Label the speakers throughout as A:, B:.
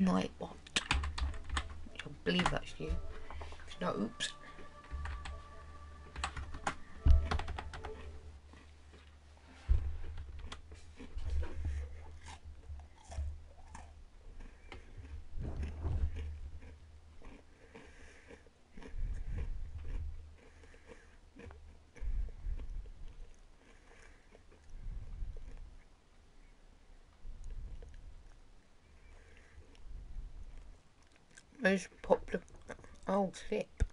A: Nightbot. Which I believe that's you. No, oops. Most popular. Oh, flip.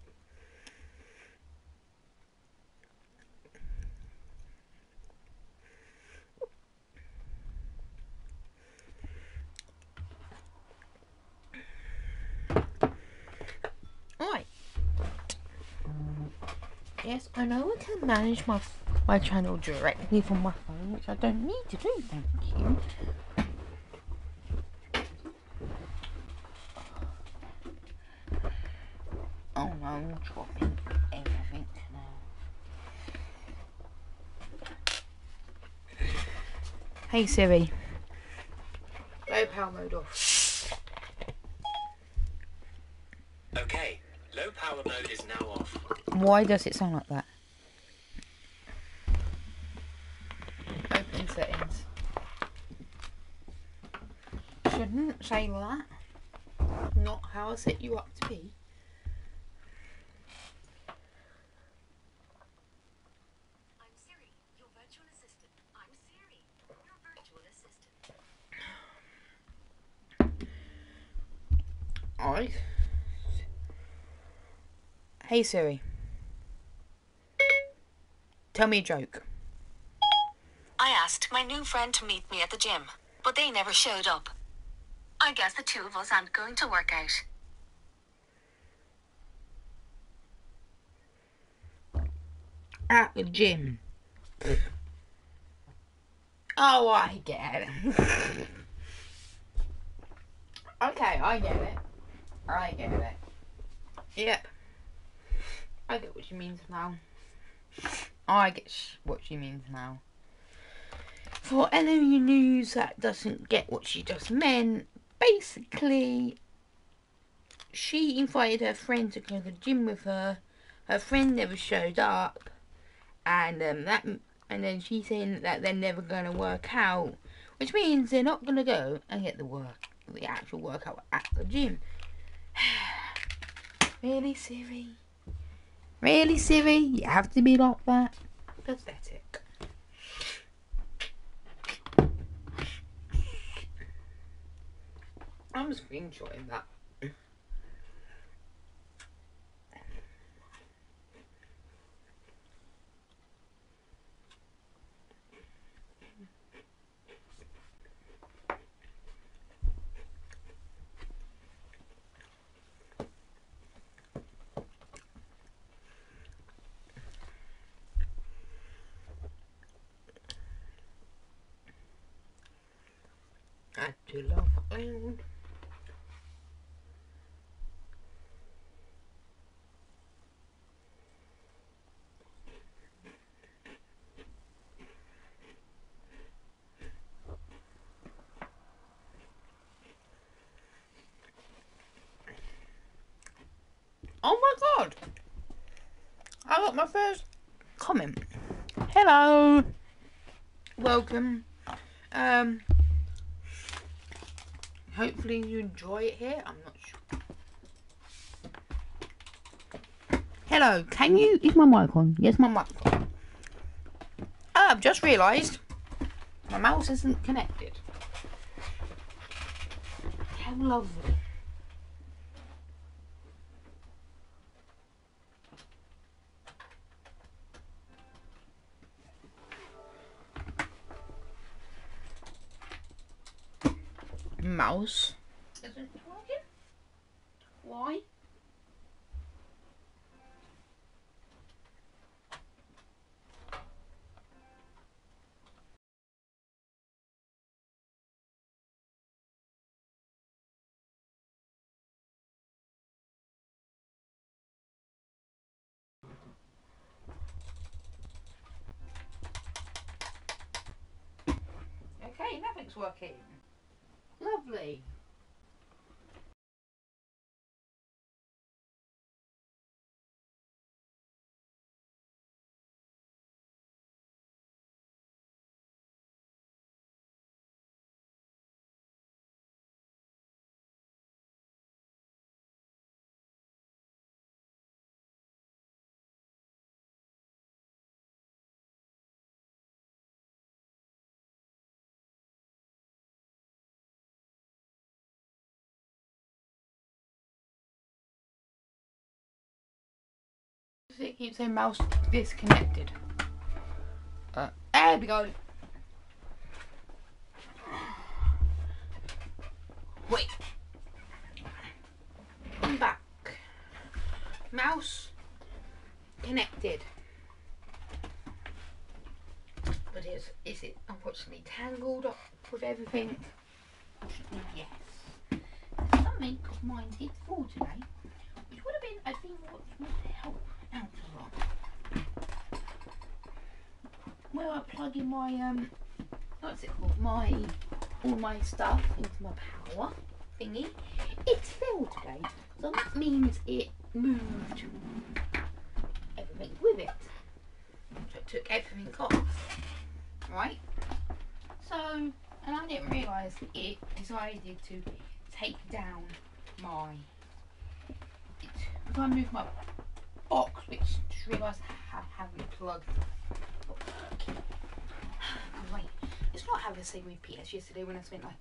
A: Yes, I know I can manage my my channel directly from my phone, which I don't need to do, thank you. Hey Siri. Low power mode off.
B: Okay, low power mode is now off.
A: Why does it sound like that? Open settings. Shouldn't say that. Not how I set you up to be.
C: I'm Siri, your virtual assistant. I'm Siri, your virtual assistant.
A: I. Hey Siri. Tell me a joke.
C: I asked my new friend to meet me at the gym, but they never showed up. I guess the two of us aren't going to work out.
A: At the gym. Oh, I get it. okay, I get it. I get it. Yep. I get what she means now. I get what she means now. For any of you news that doesn't get what she just meant, basically, she invited her friend to go to the gym with her. Her friend never showed up, and um, that, and then she's saying that they're never going to work out, which means they're not going to go and get the work, the actual workout at the gym. really, Siri? Really, Siri? You have to be like that? Pathetic. I'm just screenshotting that. I do Oh my god! I got my first comment. Hello! Welcome. Um, hopefully you enjoy it here. I'm not sure. Hello, can you? Is my mic on? Yes, my mic on. Ah, I've just realised my mouse isn't connected. How lovely. Mouse. Does it keep saying mouse disconnected? Uh, there we go. Wait. I'm back. Mouse connected. But is is it unfortunately tangled up with everything? Yes. Something of mine hit full today, which would have been I think what would help out a lot. Where I plug in my um what's it called? My all my stuff into my power thingy. It's filled today. So that means it moved everything with it. So it took everything off. Right? So and I didn't realise it decided to take down my if I move my box which realised I haven't plugged it's not having the same with PS yesterday when I spent like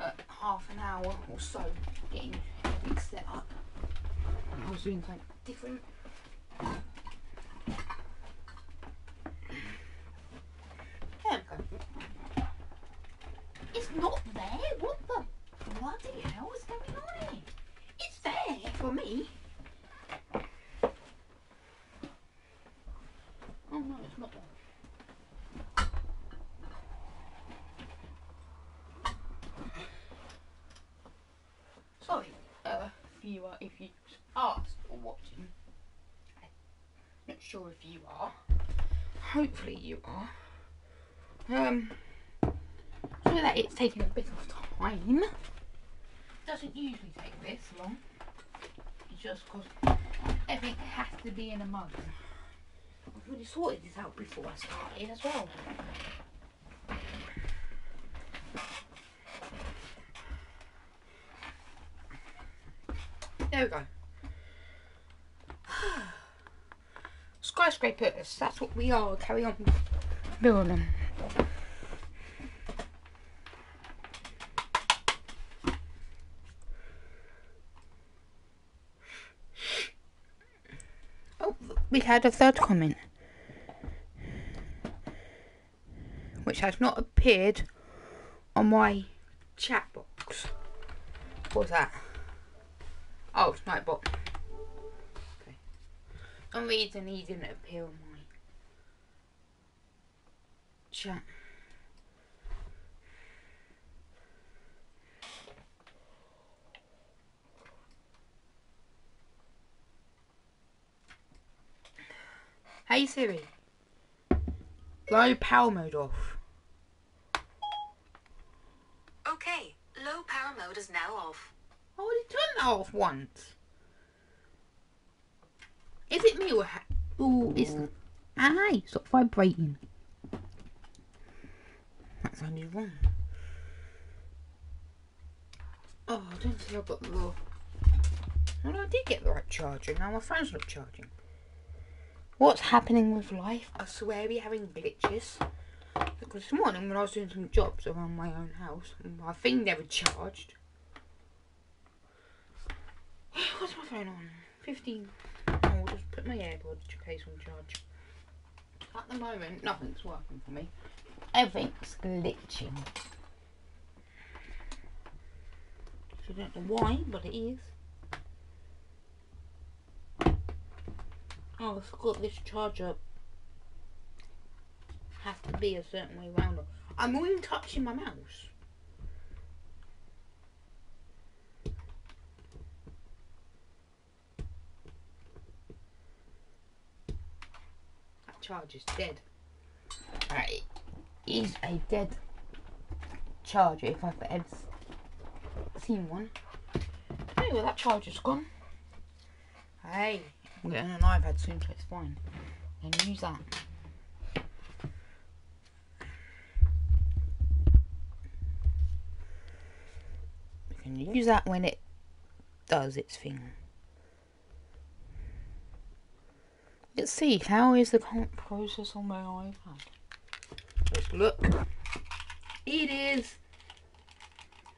A: uh, half an hour or so getting everything set up. I was doing something different. There we go. It's not there. What the bloody hell is going on here? It's there for me. Oh no, it's not there. Sorry, uh, viewer, if you asked or watching. Not sure if you are. Hopefully you are. Um, so that it's taking a bit of time. Doesn't usually take this long. It's just because everything has to be in a mug. I've already sorted this out before I started as well. There we go. Skyscrapers, that's what we are. Carry on building. Oh, we had a third comment. Which has not appeared on my chat box. What's that? Oh, it's Nightbot. Some reason he didn't appear on my chat. Hey Siri. Low power mode off.
C: Okay, low power mode is now off.
A: Oh, I already turned that off once. Is it me or ha- oh, it's Aye, stop vibrating. That sounded wrong. Oh, I don't think I got the. Well, I did get the right charger. Now my phone's not charging. What's happening with life? I swear we're having glitches. Because this morning when I was doing some jobs around my own house, my thing never charged. What's my phone on? 15. Just put my AirPods case on charge. At the moment, nothing's working for me. Everything's glitching. I don't know why, but it is. Oh, I forgot this charger has to be a certain way round. I'm not even touching my mouse. That charge is dead. Right. Is a dead charger if I've ever seen one. Anyway, that charger's gone. Hey, I'm getting an iPad soon, so it's fine. And use that. We can use that when it does its thing. Let's see, how is the current process on my iPad? Let's look. It is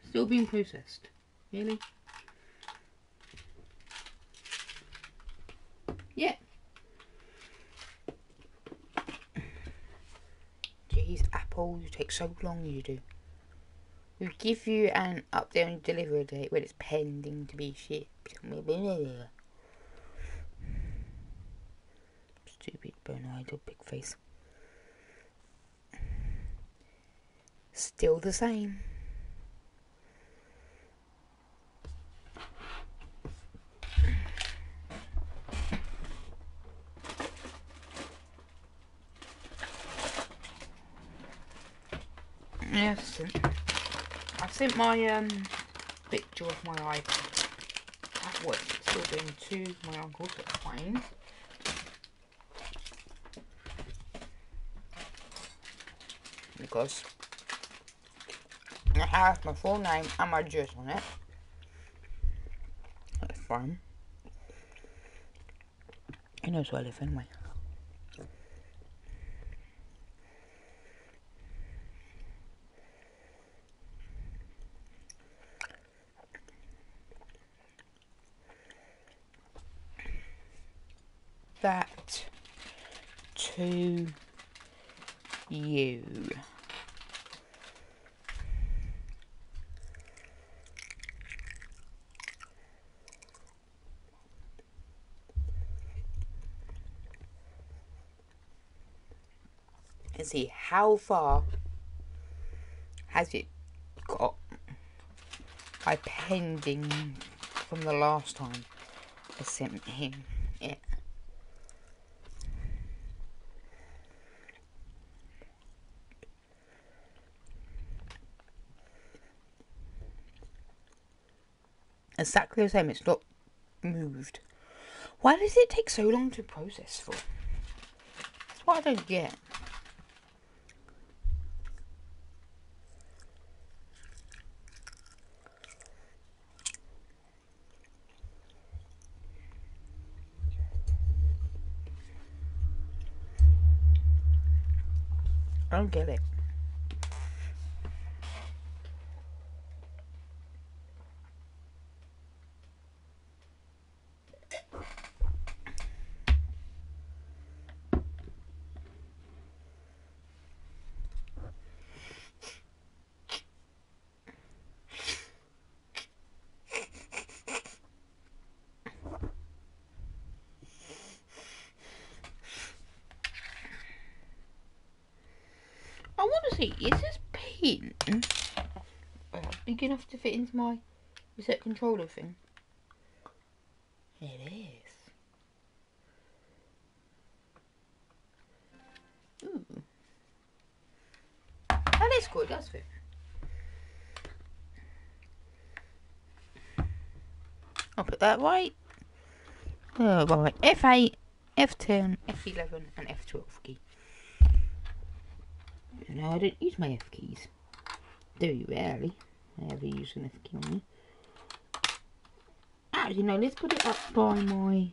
A: still being processed. Really? Yeah. Jeez, Apple, you take so long, you do. We give you an update on delivery date when it's pending to be shipped. Stupid bone idle, big face. Still the same. Yes, I sent my um picture of my iPad at work, still doing to my uncle, so it's fine. Because I have my full name and my address on it. That's fine. He knows where I live anyway. that to you. And see how far has it got by pending from the last time I sent him it. exactly the same. It's not moved. Why does it take so long to process for? That's what I don't get. I don't get it. I want to see, is this pin uh, big enough to fit into my reset controller thing? It is. Ooh. That is good, does fit. I'll put that right. Oh, right. F8, F10, F11, and F12 key. No, I don't use my F keys. Do you I an F key on me. Ah, Actually, no, let's put it up by my.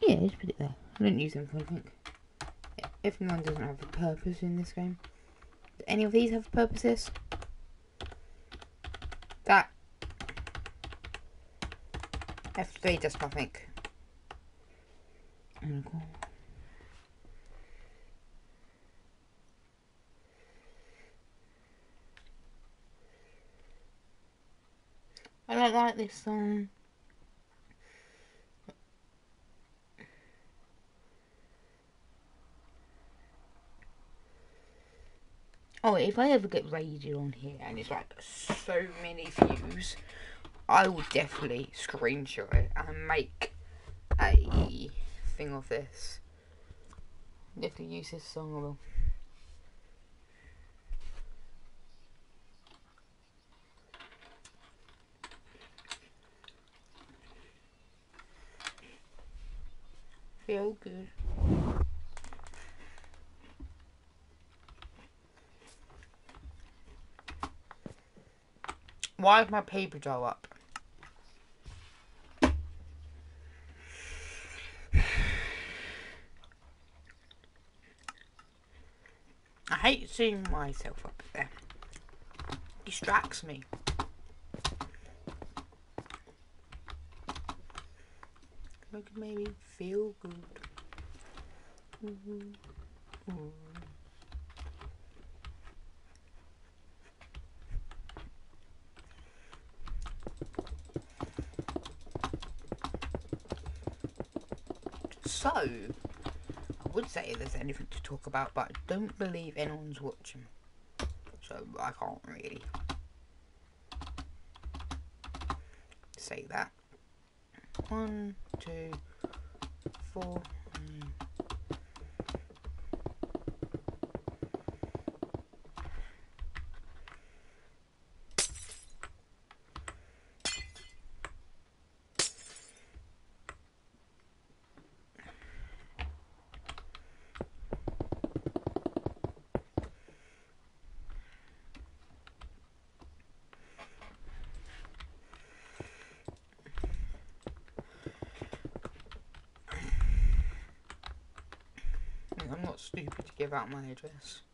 A: Yeah, let's put it there. I don't use them for anything. Everyone doesn't have a purpose in this game. Do any of these have purposes? That. F3 does nothing. I don't like this song. Oh, if I ever get raided on here and it's like so many views, I will definitely screenshot it and make a thing of this. Definitely use this song, I will. Feel good. Why is my paper jar up? I hate seeing myself up there. Distracts me. Make it me feel good. Mm -hmm. Mm. So, I would say there's anything to talk about, but I don't believe anyone's watching. So, I can't really say that. One, two, four. mm. I'm not stupid to out my address.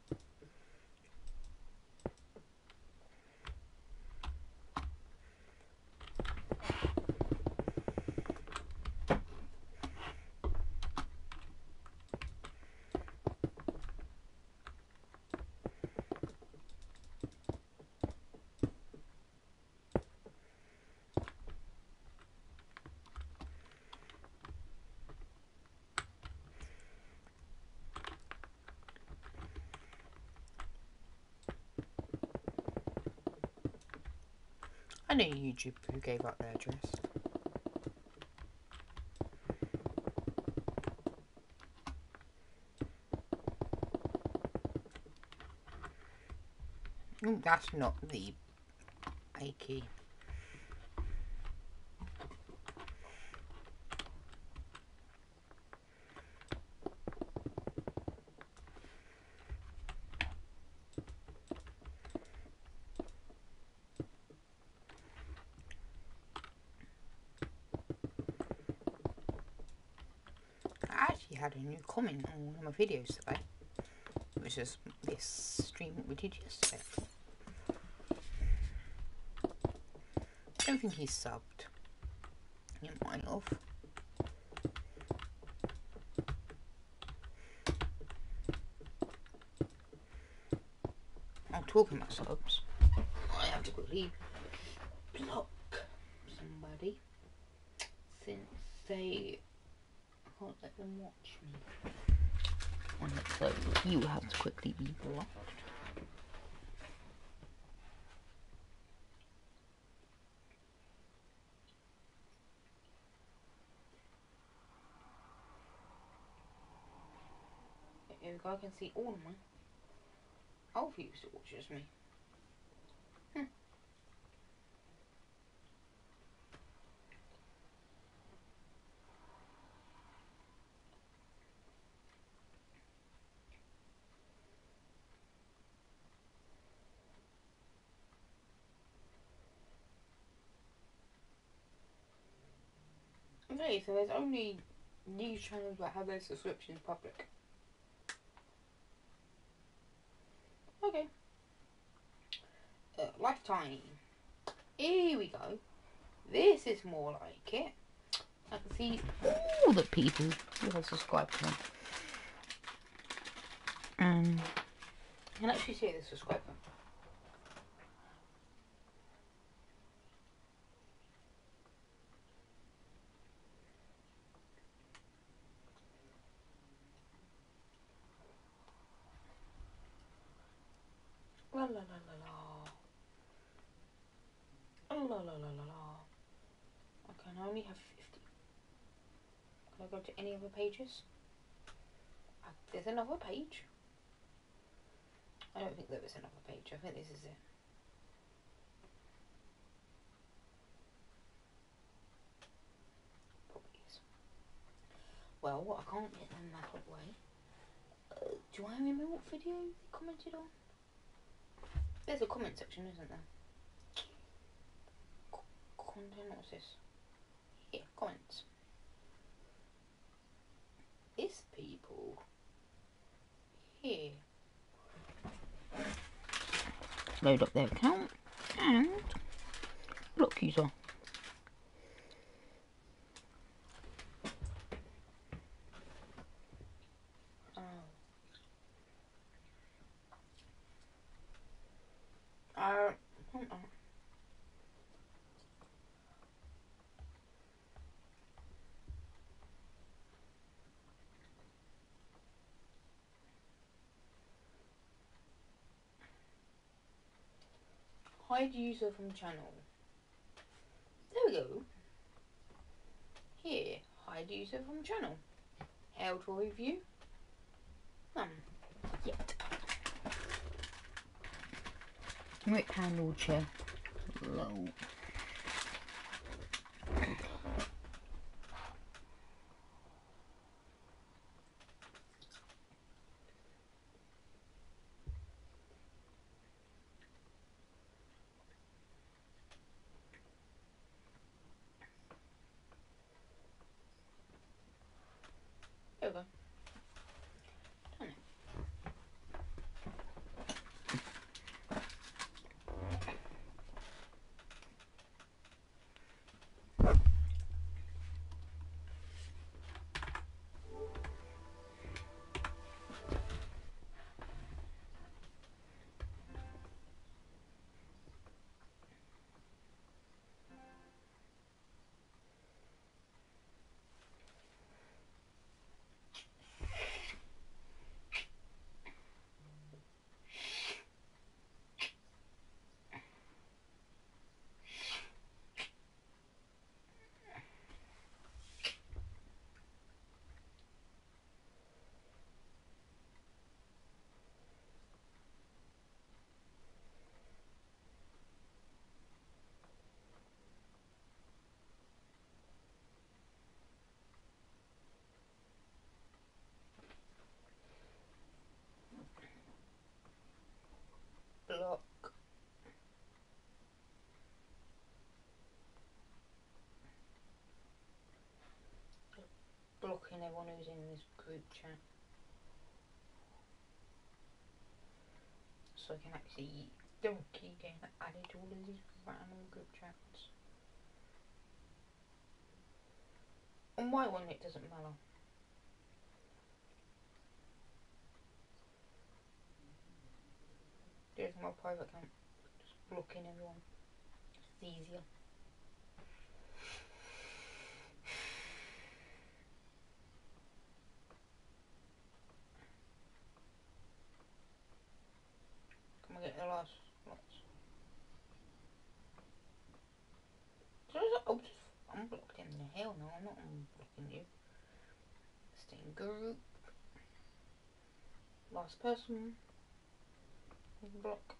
A: Know YouTube who gave out their address. That's not the A key. I actually had a new comment on one of my videos today. Which is this stream that we did yesterday. I don't think he's subbed. He might have. I'm talking about subs. I have to quickly block somebody since they can't let them watch me. When it's over, you have to quickly be blocked. Here we go, I can see all of my old views that watches me. Hmm. Okay, so there's only news channels that have their subscriptions public. Okay. Uh, lifetime. Here we go. This is more like it. I can see all the people who have subscribed to them. Um, I can actually see the subscriber. Only have 50. Can I go to any other pages? Uh, There's another page. I don't think there was another page. I think this is it. Well, I can't get them that way. Uh, do I remember what video they commented on? There's a comment section, isn't there? Co- Content, what's this? Yeah, comments. This people here. Load up their account and block user. Oh. Uh, hold on. Hide user from channel. There we go. Here, hide user from channel. How to review? None. Yet. Rick handle chair. Low. Over. Done it. Block. Blocking everyone who's chat. So I can actually directly get added to all of these random group chats. On my one it doesn't matter. There's my private account. Just blocking everyone. It's easier. Can we get the last lots? So is it- oh, just unblocked him. The hell no, I'm not you. Stay group. Last person. Block.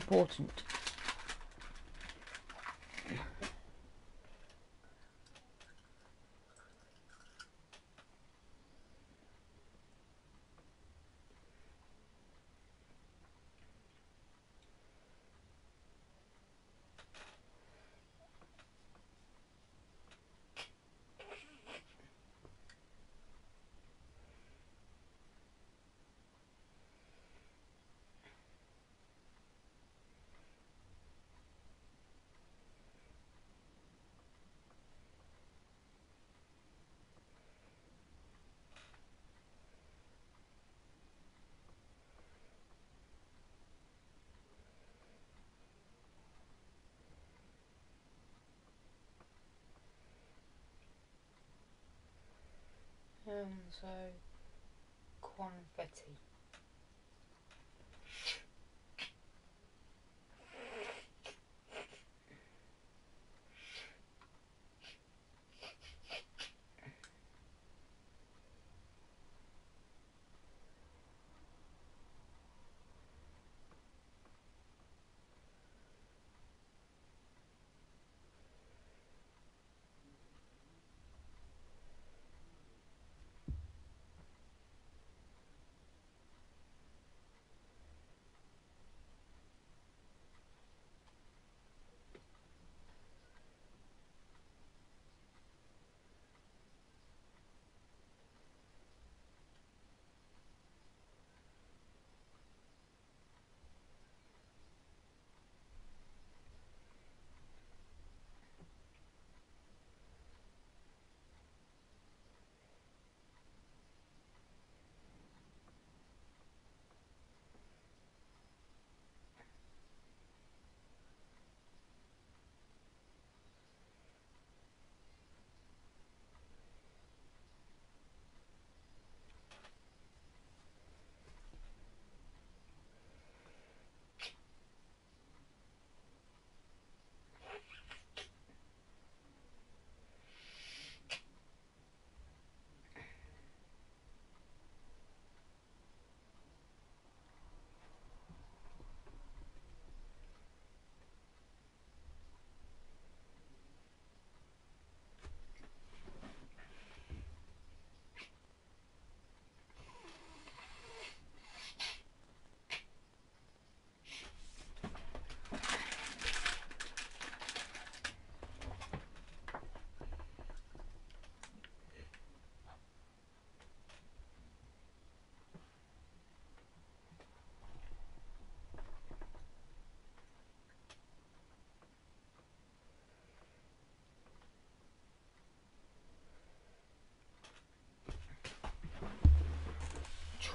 A: Important. So confetti.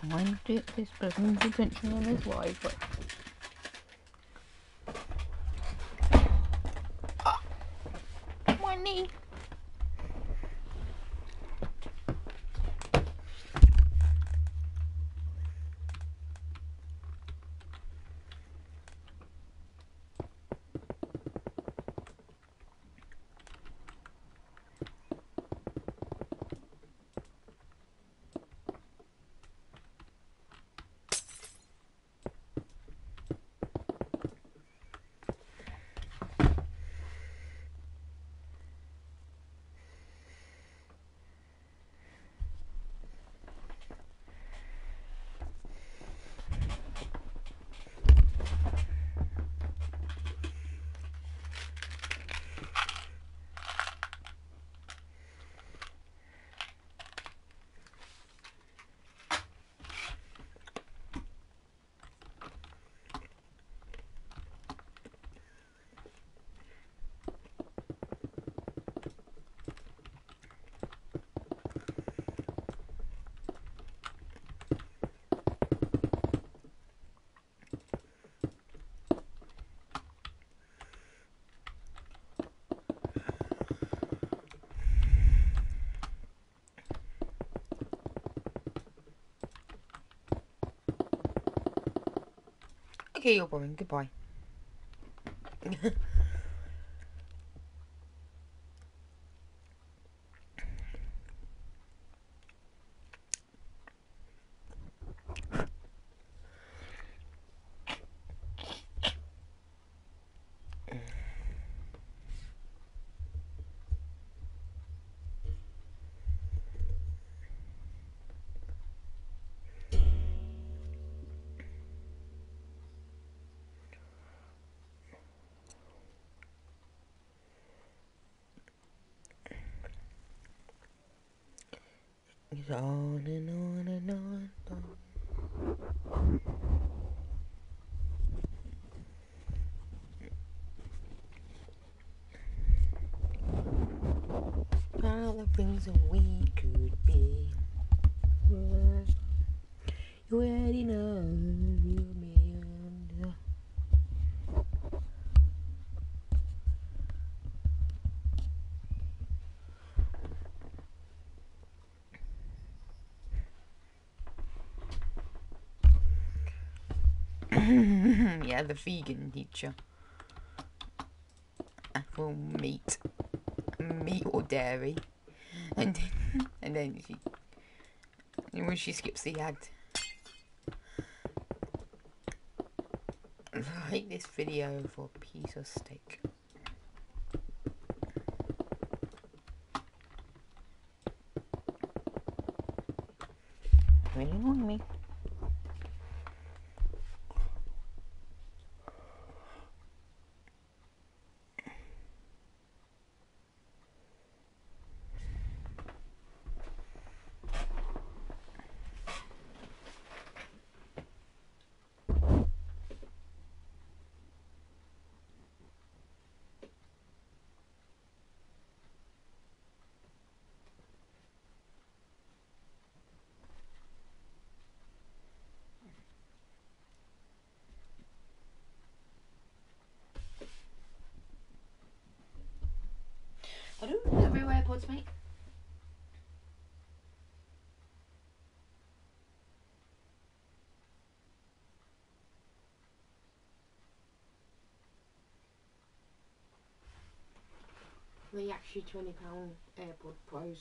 A: Trying to get this attention on his Wi-Fi. Ah, my knee. Okay, you're boring. Goodbye. It's on and on and on. on. All the things that we could be. You already know you me. yeah, the vegan teacher. Apple meat, meat or dairy, and then, and then she, and when she skips the ad. Like this video for a piece of steak. Really annoying me. I don't know real AirPods, mate.
D: They actually twenty pound uh, AirPod Pros.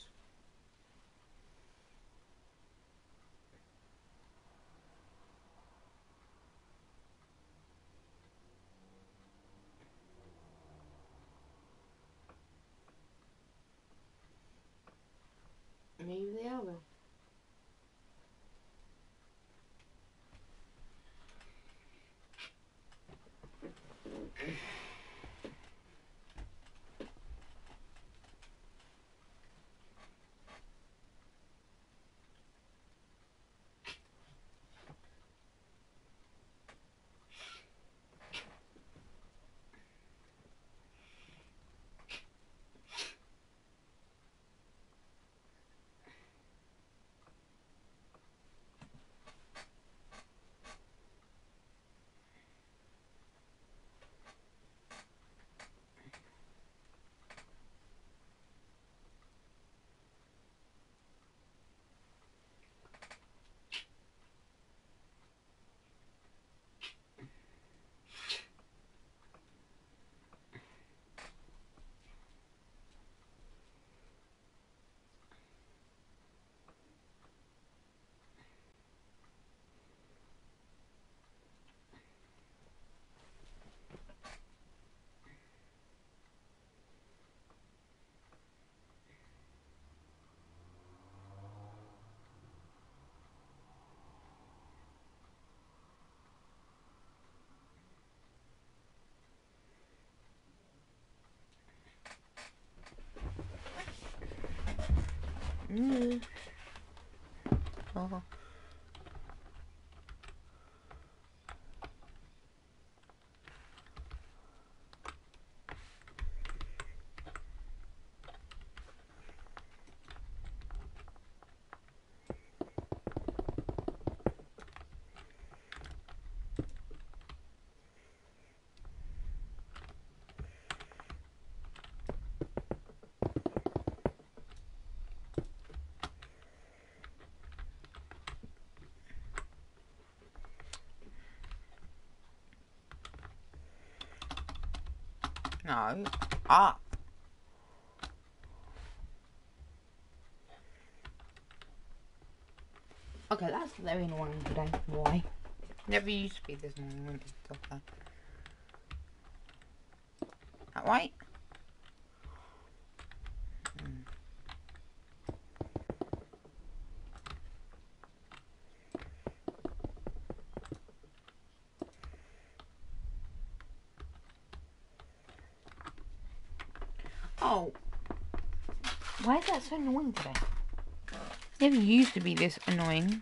A: No. Ah. Okay, that's very annoying today. Why? Never used to be this annoying when. That right? Hmm. Oh. Why is that so annoying today? Never used to be this annoying.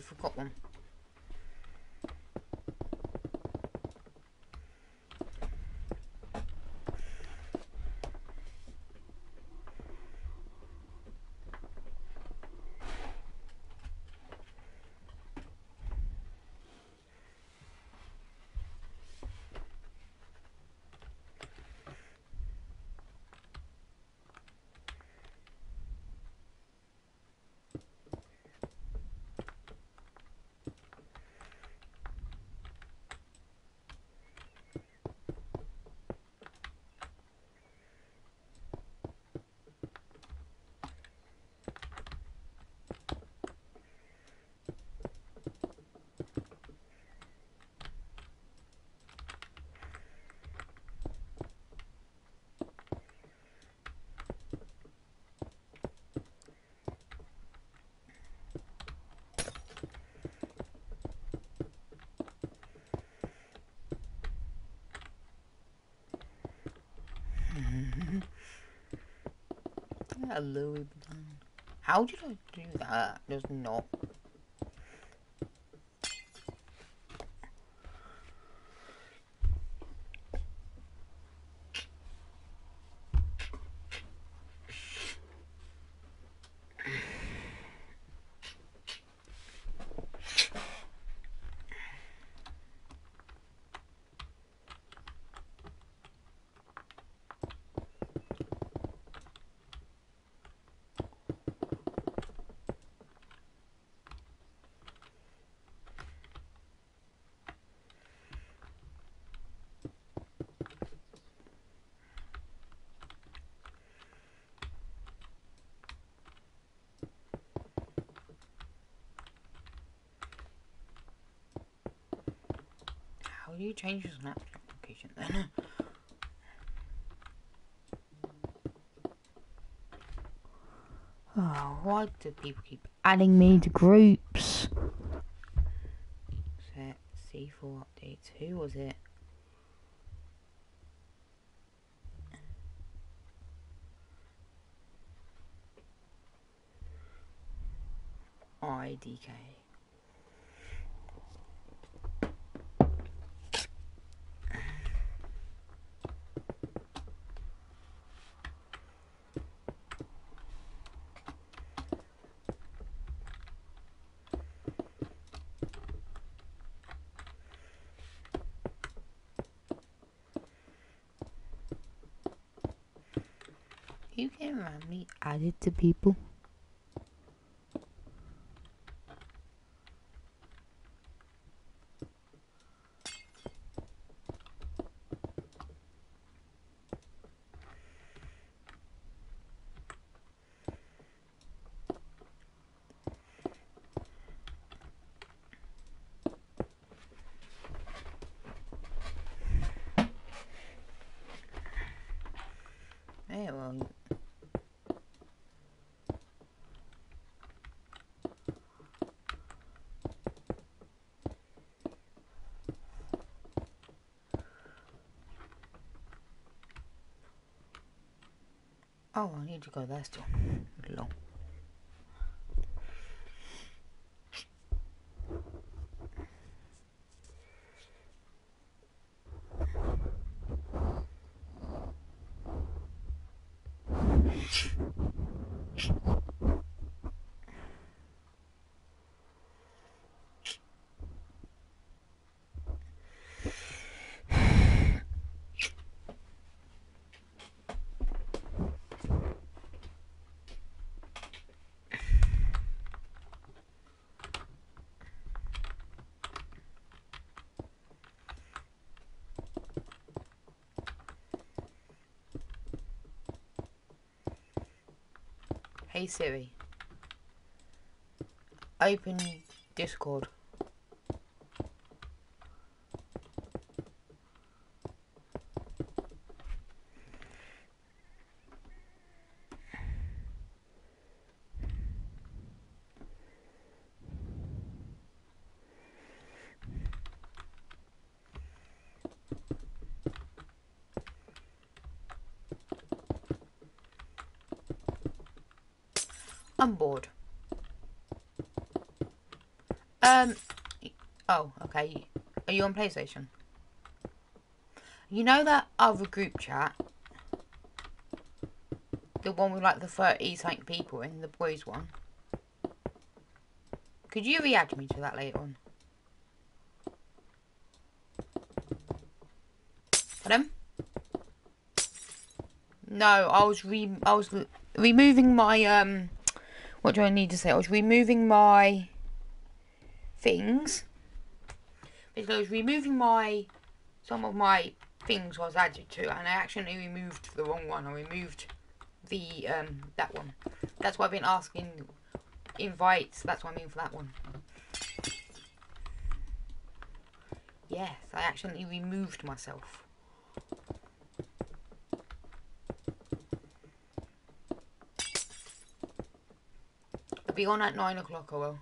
A: Forgot one. Louis Vuitton. How did I do that? There's not. How do you change then? Oh, why do people keep adding me to groups? Set C4 updates. Who was it? IDK. You can randomly add it to people. Yeah, well. Oh, I need to go there still. Hey Siri. Open Discord. I'm. Um. Oh, okay. Are you on PlayStation? You know that other group chat? The one with like the 30 something people in, the boys one? Could you re-add me to that later on? Pardon? No, I was re I was removing my um what do I need to say? I was removing my things. Because I was removing my some of my things was added to, and I accidentally removed the wrong one. I removed the um that one. That's why I've been asking invites. That's what I mean for that one. Yes, I accidentally removed myself. Be on at nine o'clock. I will.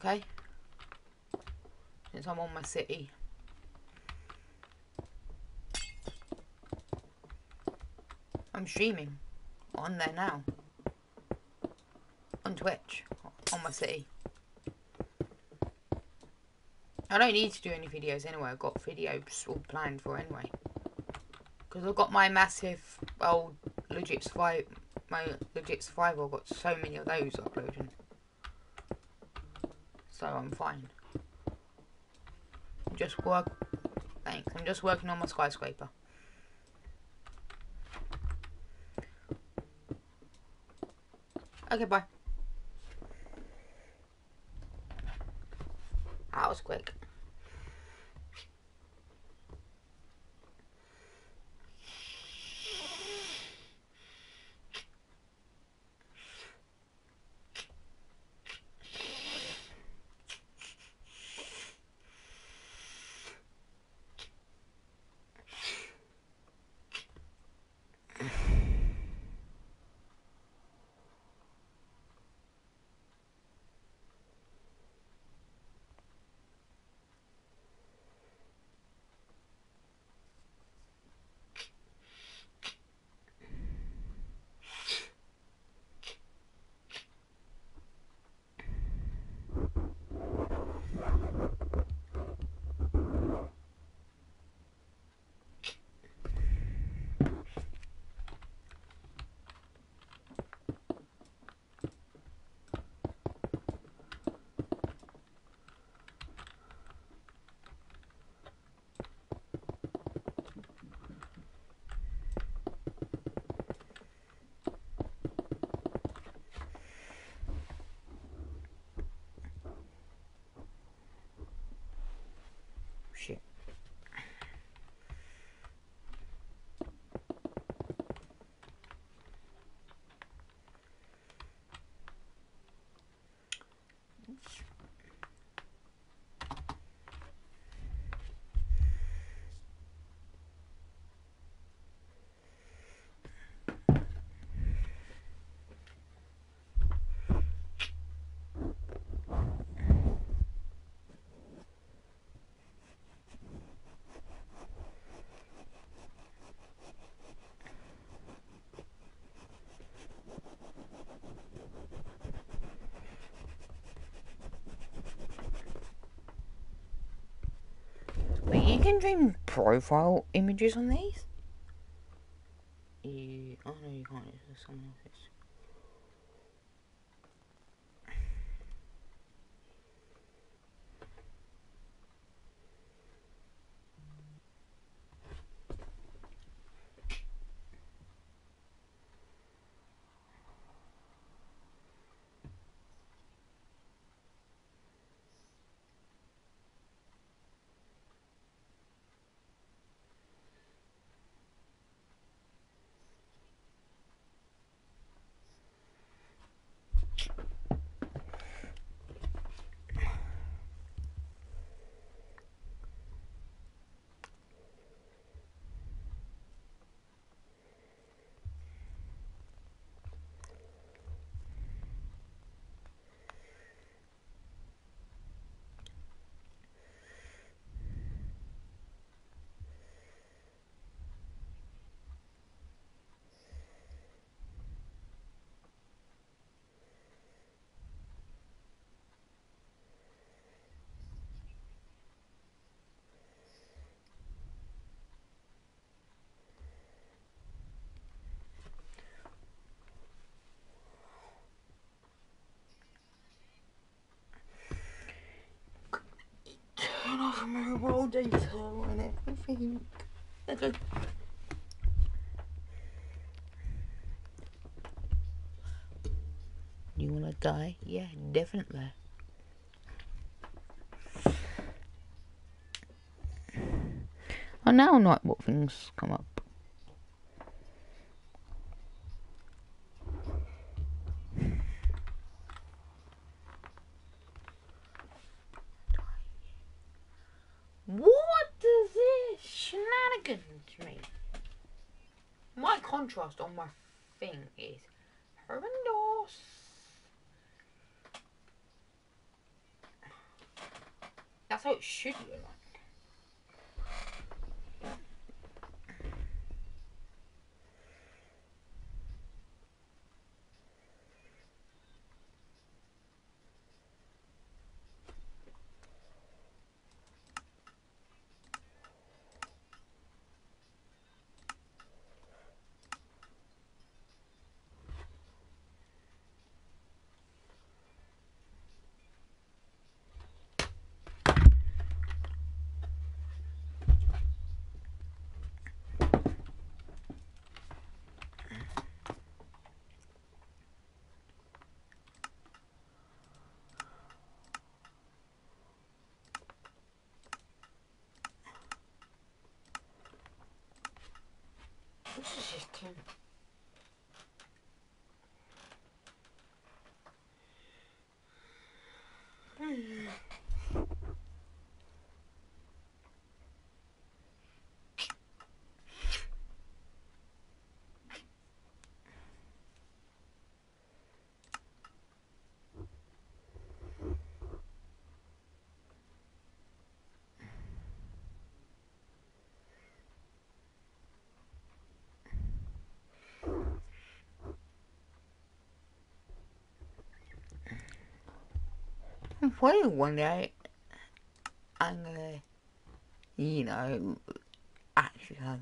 A: Okay. Since I'm on my city. I'm streaming on there now. On Twitch. On my city. I don't need to do any videos anyway. I've got videos all planned for anyway. Because I've got my massive old legit survival. My legit survival. Got so many of those uploading. So I'm fine. Just work. Thanks. I'm just working on my skyscraper. Okay, bye. Can change profile images on these? You, oh no, you can't. It's someone else's. Turn off mobile data and everything. Okay. You wanna die? Yeah, definitely. I now know what things come up. What does this shenanigans mean? My on my thing is horrendous. That's how it should look like. This too. One day I'm gonna, you know, actually have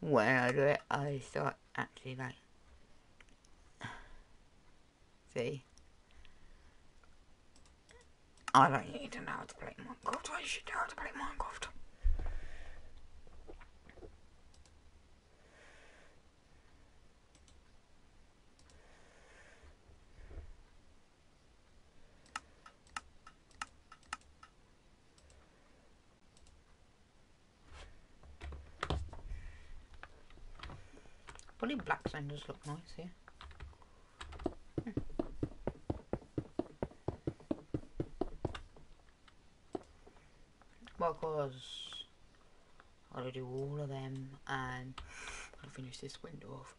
A: when I do it, I start actually like, see. I don't need to know how to play Minecraft. I should know how to play Minecraft. Probably black sand does look nice here. Hmm. Cause I'll do all of them and I'll finish this window off.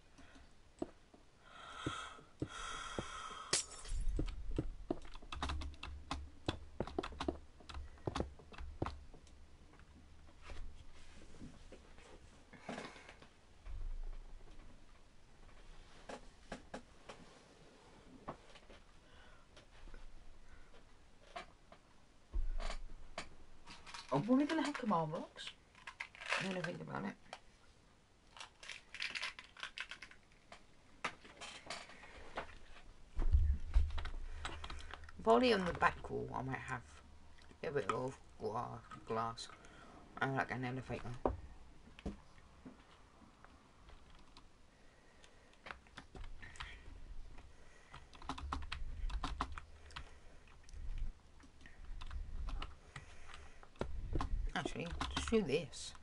A: On the back wall, I might have a bit of glass. I like an elevator. Actually, just do this.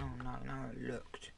A: Oh no, no, it looked.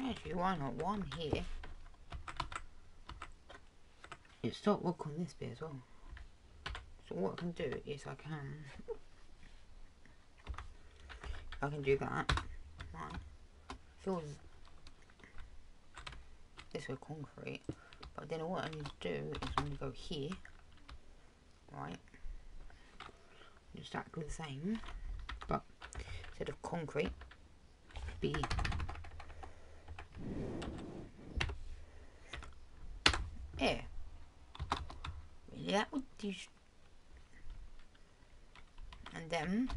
A: Actually, why not one here? It's start work on this bit as well. So what I can do is I can I can do that. Right. Fill this with concrete. But then what I need to do is I'm gonna go here. Right. Just exactly the same. But instead of concrete be air. Really, And then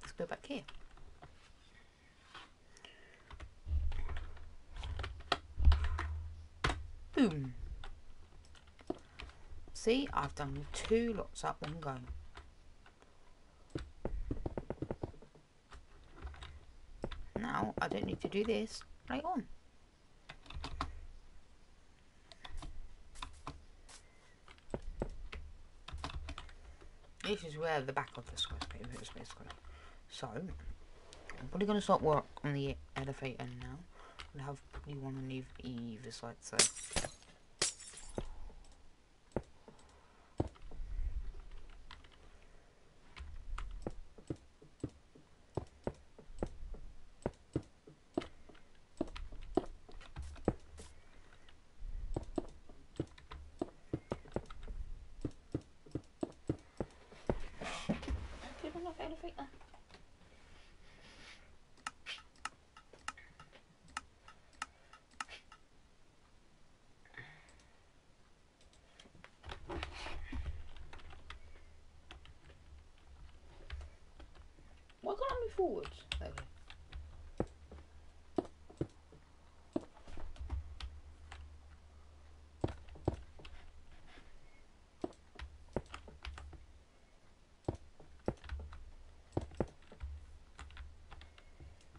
A: let's go back here. Boom. See, I've done two lots at one go. Now I don't need to do this right on. This is where the back of the skyscraper is basically. So, I'm probably going to start work on the elevator now. I have probably one on eith- either side, so. Good enough elevator. Okay.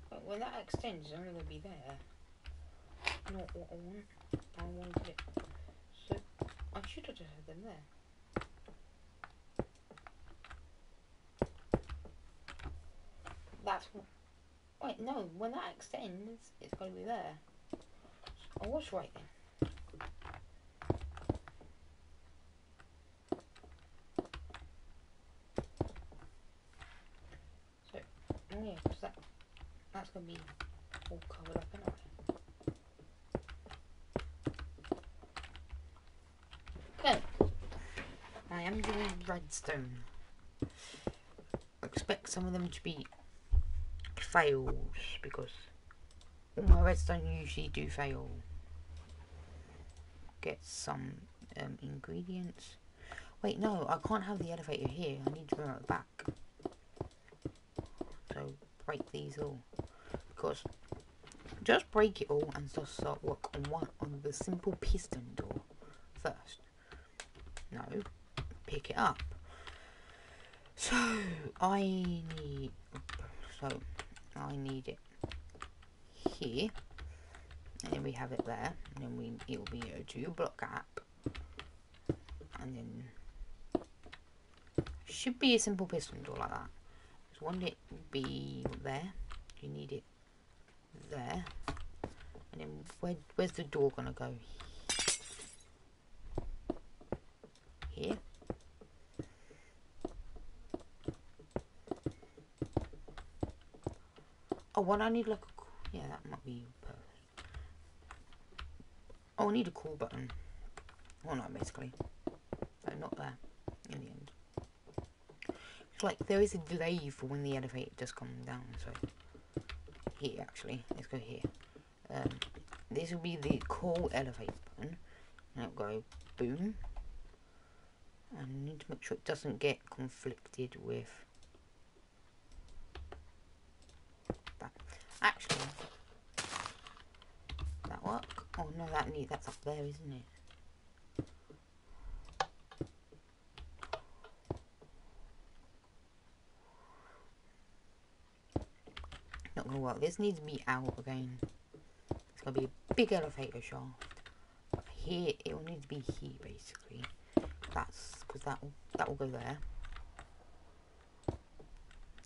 A: But when that extends, it's only going to be there. Not what I want. I wanted it. So, I should have just had them there. That's. Wait, no, when that extends, it's going to be there. Oh, I was right then. So, oh yeah, because that, that's going to be all covered up anyway. Okay. I am doing redstone. I expect some of them to be fails because all my redstone usually do fail. Get some um, ingredients. Wait, no, I can't have the elevator here. I need to bring it back. So break these all. Because just break it all and just start work on one on the simple piston door first. No, pick it up. So I need so I need it here. And then we have it there. And then we it will be a two block gap. And then should be a simple piston door like that. Just want it be there. You need it there. And then where where's the door gonna go? Here. What I need like a c- yeah, that might be perfect. Oh, I need a call button. Well, no, basically, no, not there. In the end, it's like there is a delay for when the elevator does come down. So here, actually, let's go here. Um, this will be the call elevator button, and it'll go boom. And I need to make sure it doesn't get conflicted with that. Actually, that work? Oh no, that's up there, isn't it? Not gonna work. This needs to be out again. It's gonna be a big elevator shaft. Here, it will need to be here basically. That's because that that will go there.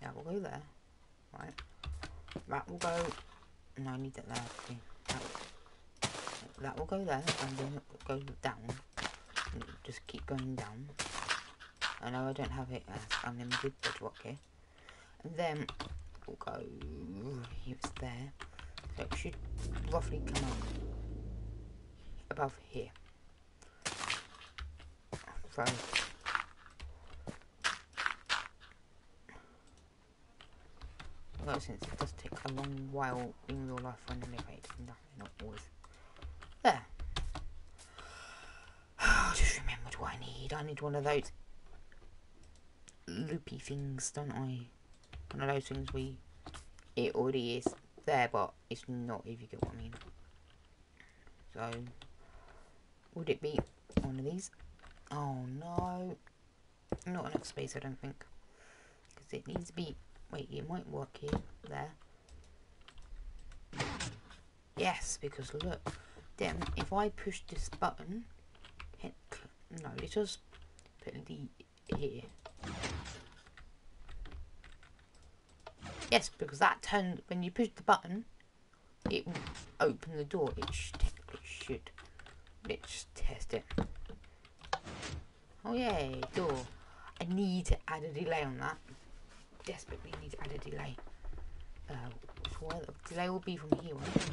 A: That will go there. Right. That will go. No, I need that there. actually. That, will go there, and then it will go down. It'll just keep going down. I know I don't have it as unlimited bedrock here. And then it will go it's there. So it should roughly come up above here. So Although since it does take a long while in real life when elevators and nothing, not always there. I just remembered what I need. One of those loopy things, don't I? One of those things we it already is there, but it's not. If you get what I mean. So would it be one of these? Oh no, not enough space. I don't think because it needs to be. Wait, it might work here, there. Yes, because look, then if I push this button, no, let's just put the here. Yes, because that turns when you push the button, it will open the door. It sh- technically should. Let's test it. Oh yay, door. I need to add a delay on that. Desperately need to add a delay. Uh, what the delay will be from here. Right?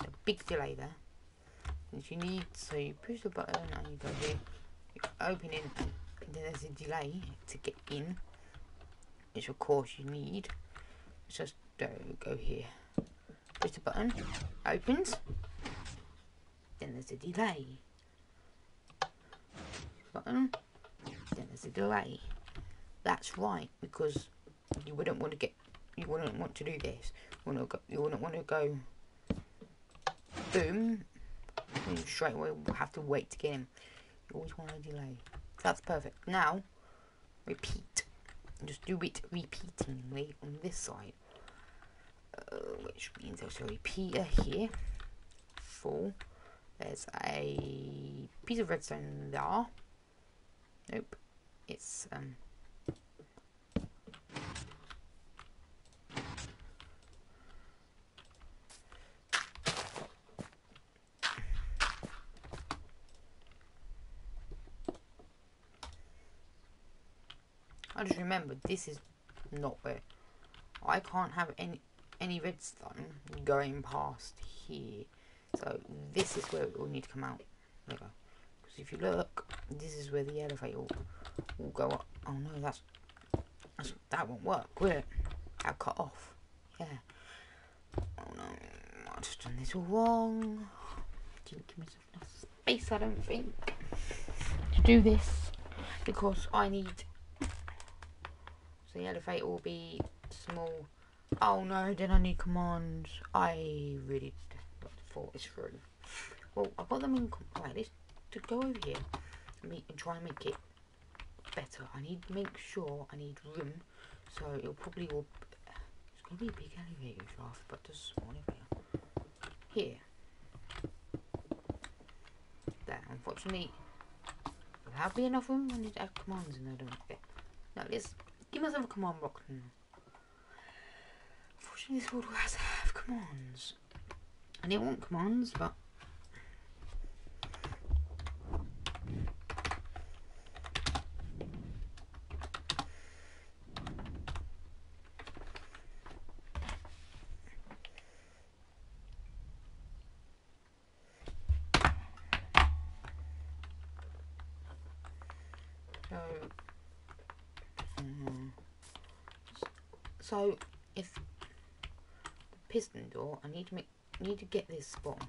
A: So big delay there. Which you need, so you push the button and you go here. Then there's a delay to get in. Which of course you need. Let's just go here. Push the button. Opens. Then there's a delay. Button. Then there's a delay. That's right, because you wouldn't want to get, you wouldn't want to do this. You wouldn't you wouldn't want to go, boom, and straight away have to wait to get him. You always want to delay. That's perfect. Now, repeat. Just do it repeatingly on this side. Uh, which means there's a repeater here. Full. There's a piece of redstone there. Nope. It's um I just remembered this is not where I can't have any any redstone going past here. So this is where it will need to come out. There we go. Because if you look, this is where the elevator will, will go up. Oh no, that's, that's that won't work, will it? I'll cut off. Yeah. Oh no, I've just done this all wrong. Didn't give myself enough space, I don't think. To do this because I need. So the elevator will be small. Oh no, then I need commands. I really thought this through. Well, I've got them in. Right, let's to go over here and, make, and try and make it better. I need to make sure I need room, so it'll probably will. It's gonna be a big elevator shaft, but just small. Here. There. Unfortunately, will that be enough room? I need to add commands in there, don't I? No, let's give myself a command block. Unfortunately, hmm. this world has to have commands. I didn't want commands, but So, mm, so if the piston door, I need to make, need to get this spot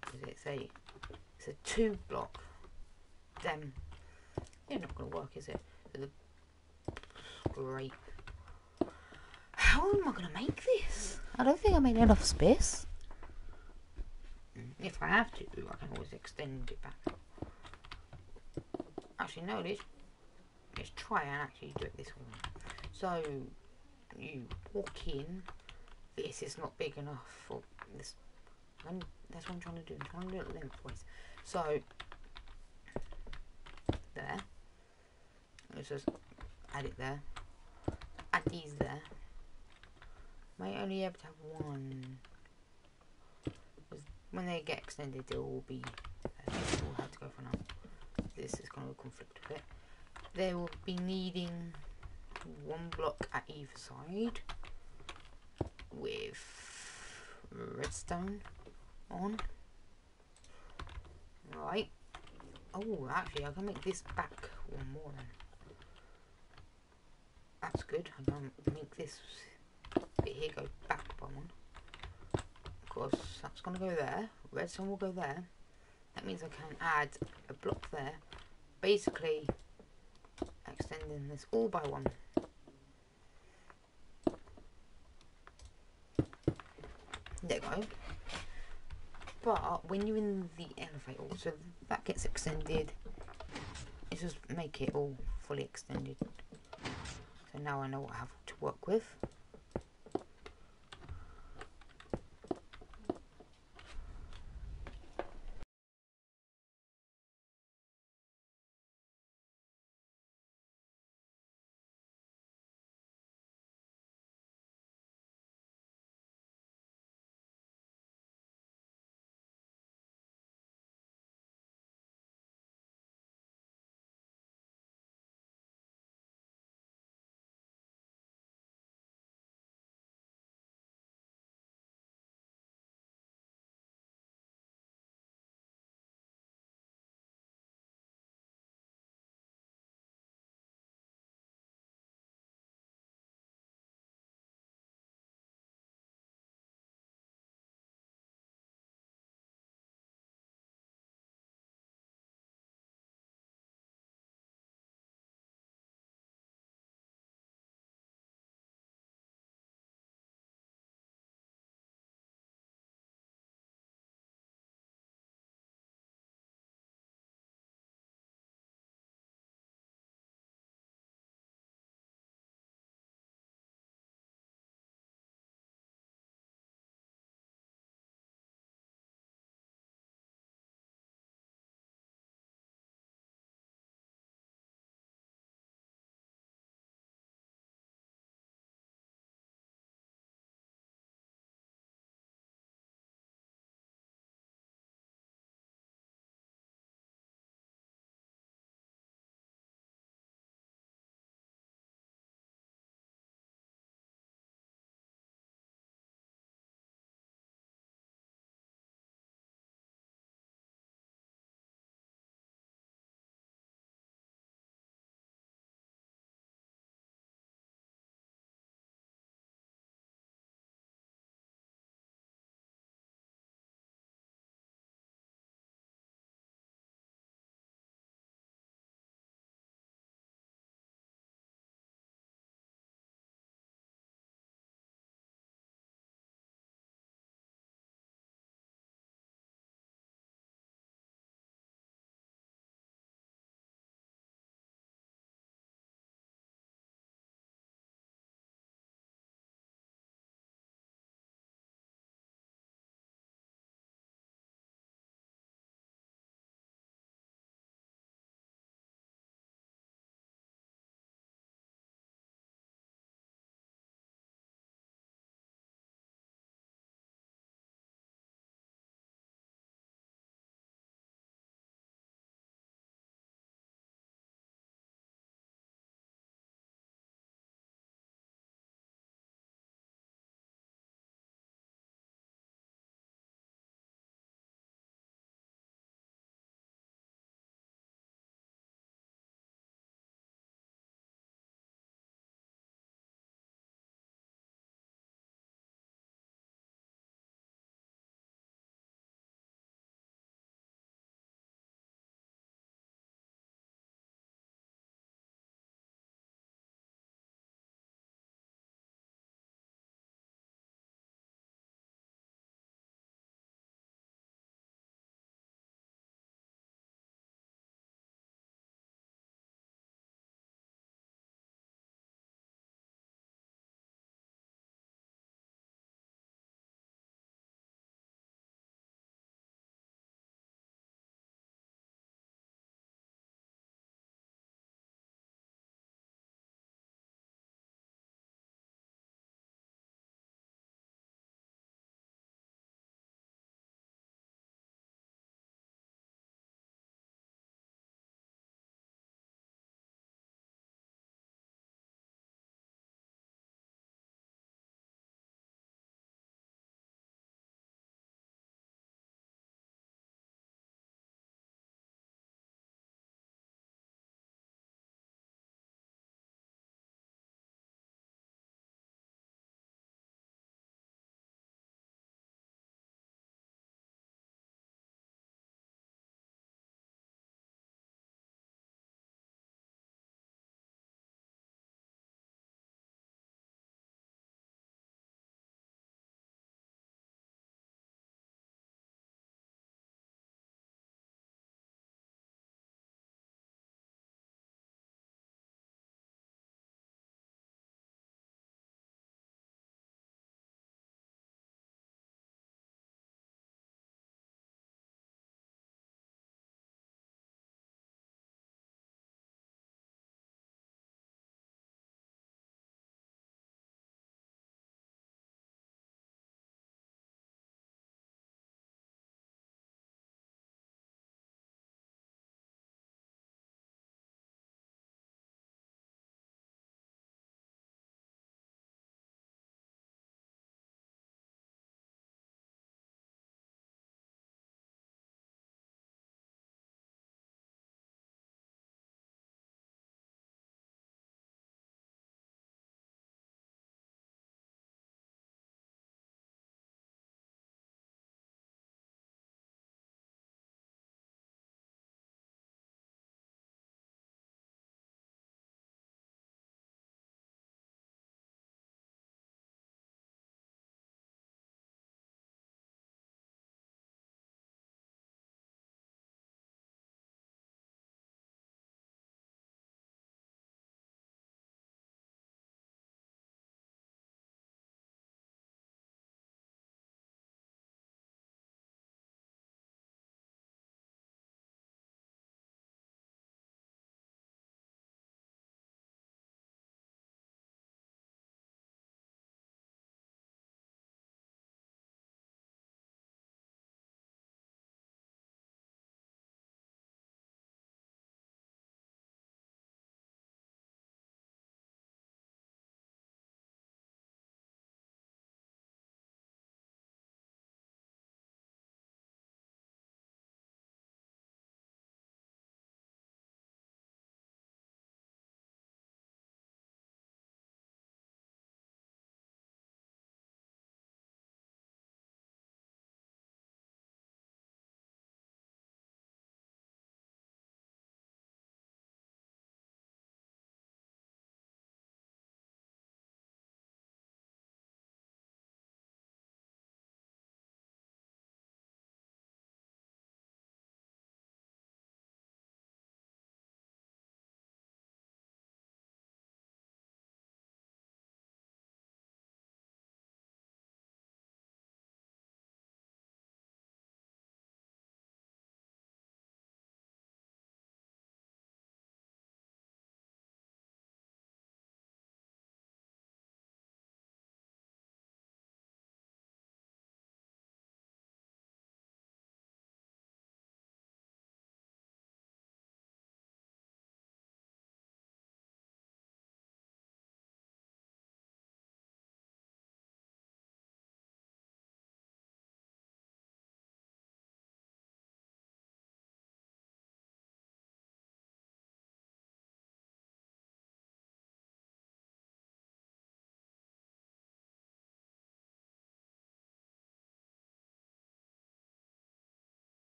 A: because it's a, it's a two block. Then, it's not gonna work, is it? The, great. How am I gonna make this? I don't think I made enough space. Mm, If I have to, I can always extend it back. Actually, no, let's, let's try and actually do it this way. So, you walk in. This is not big enough for this. I'm, that's what I'm trying to do. I'm trying to do it lengthwise. So, there. Let's just add it there. Add these there. Might only able to have one. When they get extended, they will be. We'll have to go for now this is going to conflict with it. They will be needing one block at either side with redstone on. Right. Oh, actually, I can make this back one more then. That's good. I can make this bit here go back by one. Of course, that's going to go there. Redstone will go there. That means I can add a block there, basically extending this all by one. There you go. But when you're in the elevator, so that gets extended. It's just make it all fully extended. So now I know what I have to work with.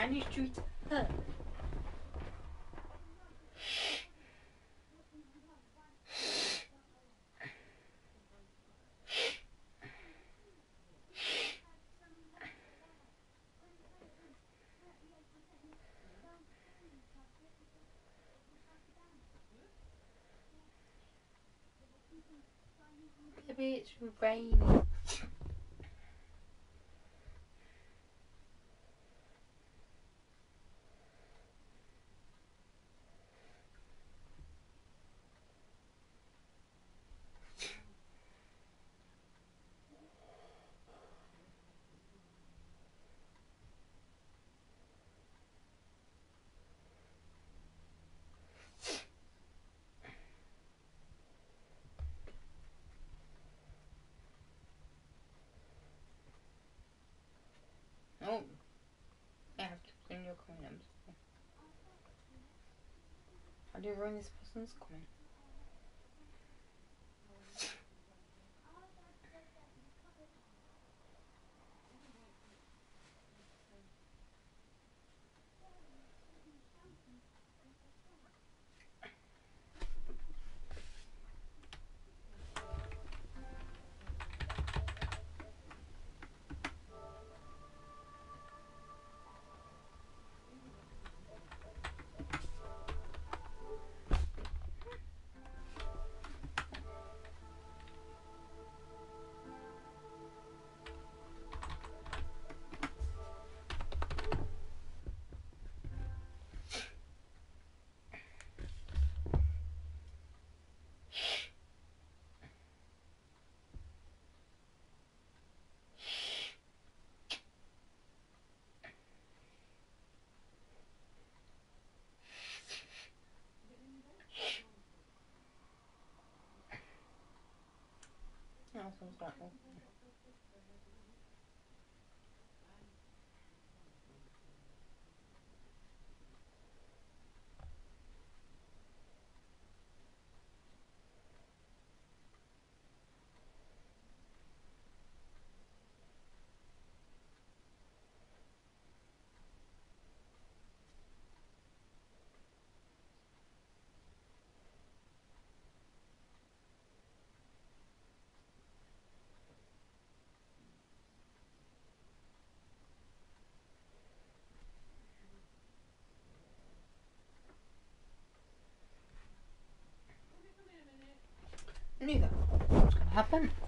D: Her.
A: Maybe it's raining. Oh, I have to clean your comment. Do you ruin this person's comment? That sounds like oh. knew that was going to happen.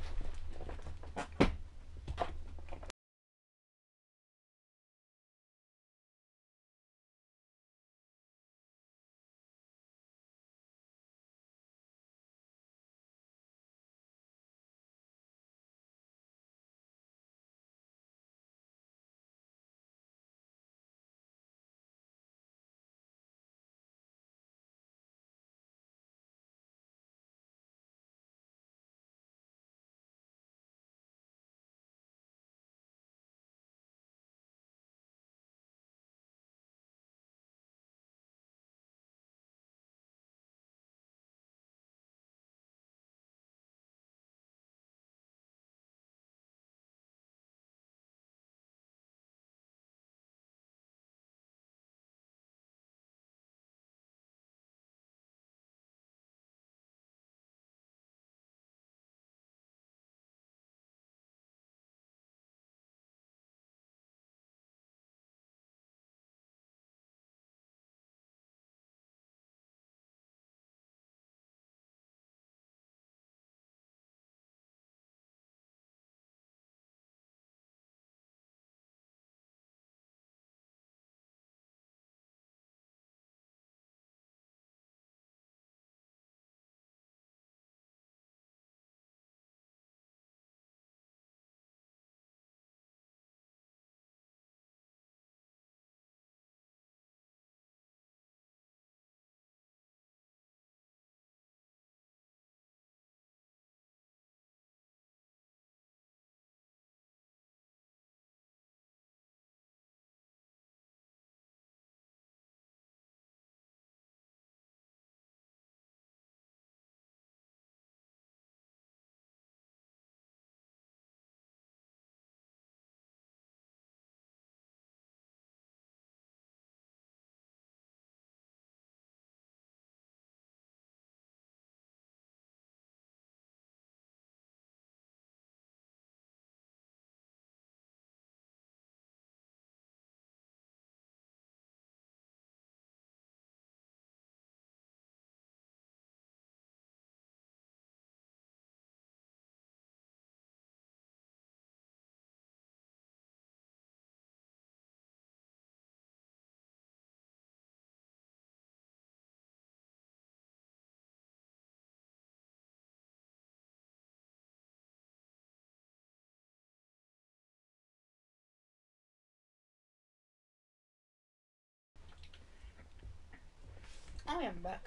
A: I am back.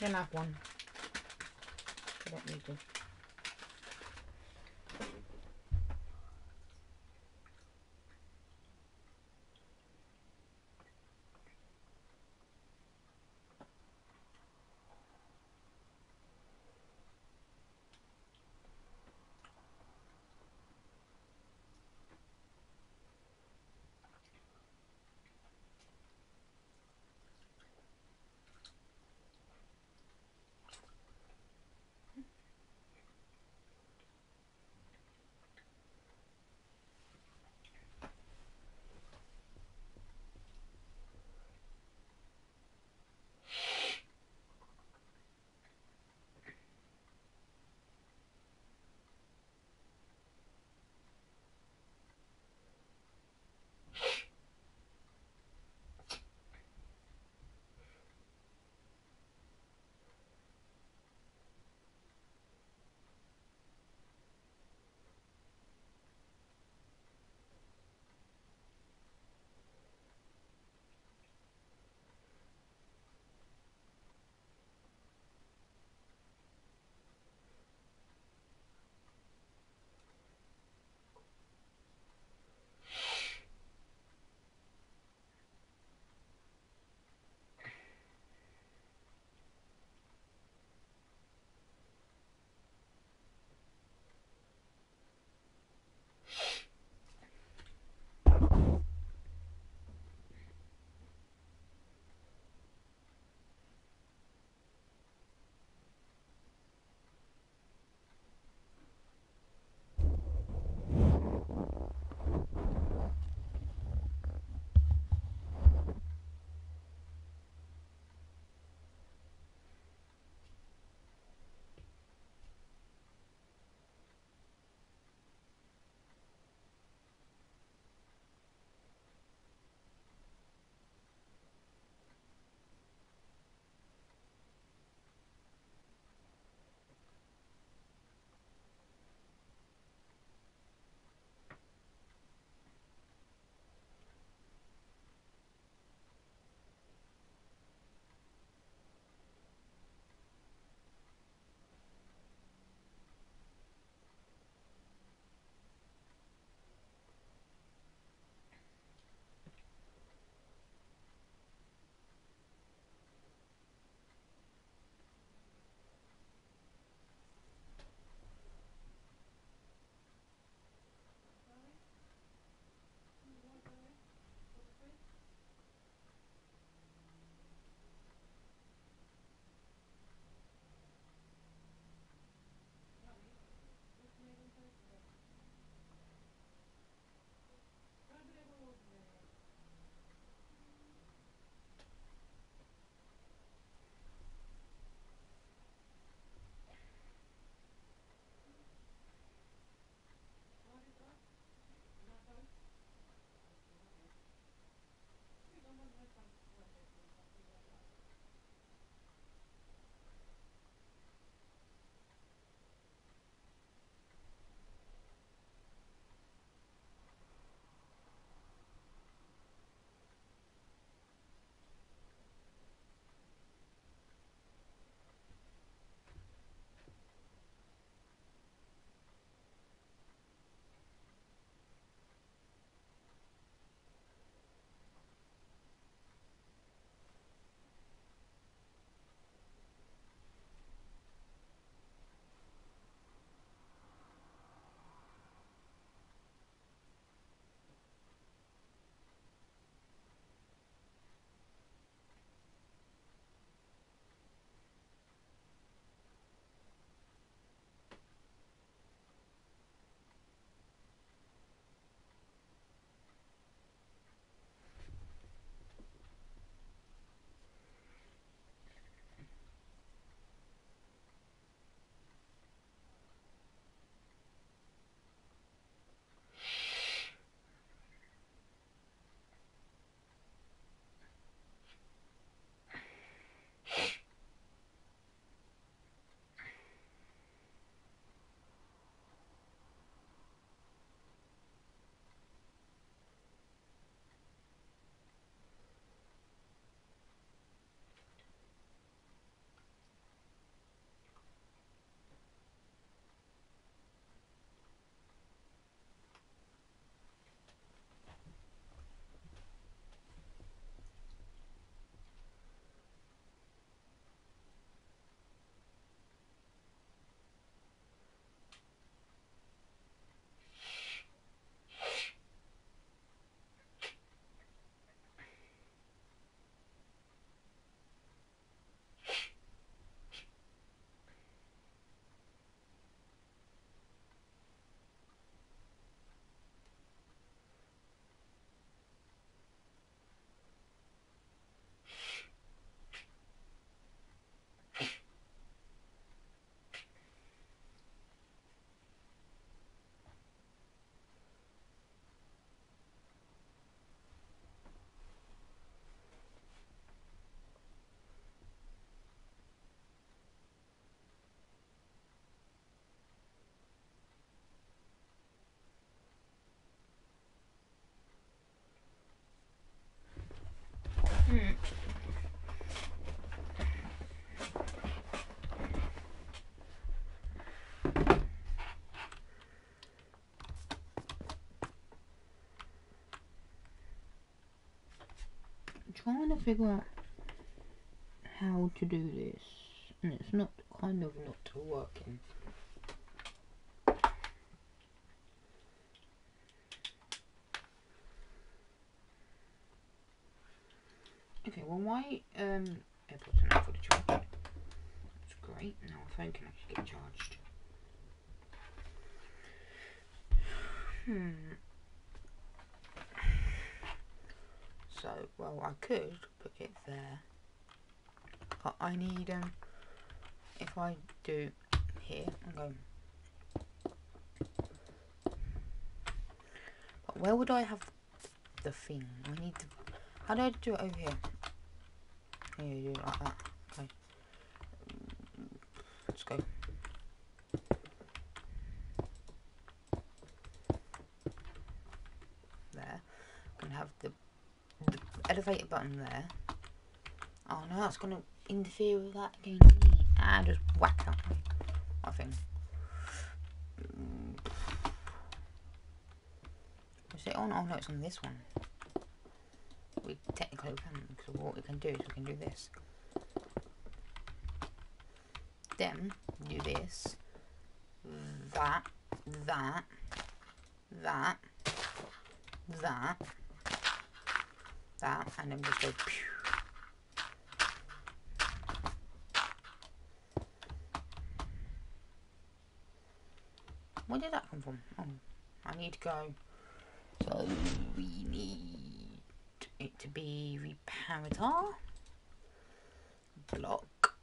A: Can have one. I don't need to. Trying to figure out how to do this, and it's not kind of not working. Okay, well my um AirPods are now fully charged. That's great. Now my phone can actually get charged. Hmm. So, well, I could put it there, but I need um. If I do here and go, but where would I have the thing? I need to. How do I do it over here? Here, you do it like that. Okay. Let's go. There. I'm gonna have the, the elevator button there. Oh no, that's gonna interfere with that again. Ah, just whack that way. I think. Is it on? Oh no, it's on this one. We technically can, because what we can do is we can do this. Then do this, that, that, that, that, that, and then just go. Pew. Where did that come from? Oh, I need to go. So we need it to be reparator block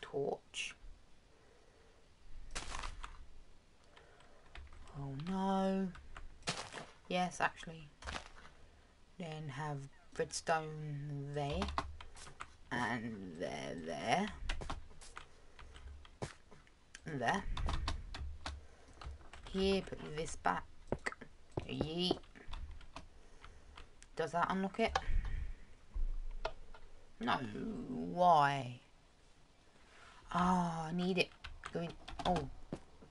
A: torch. Oh no. Actually. Then have redstone there and there, there, and there. Here, put this back. Yeet. Does that unlock it? No. Why? Ah, I need it. Going. Oh,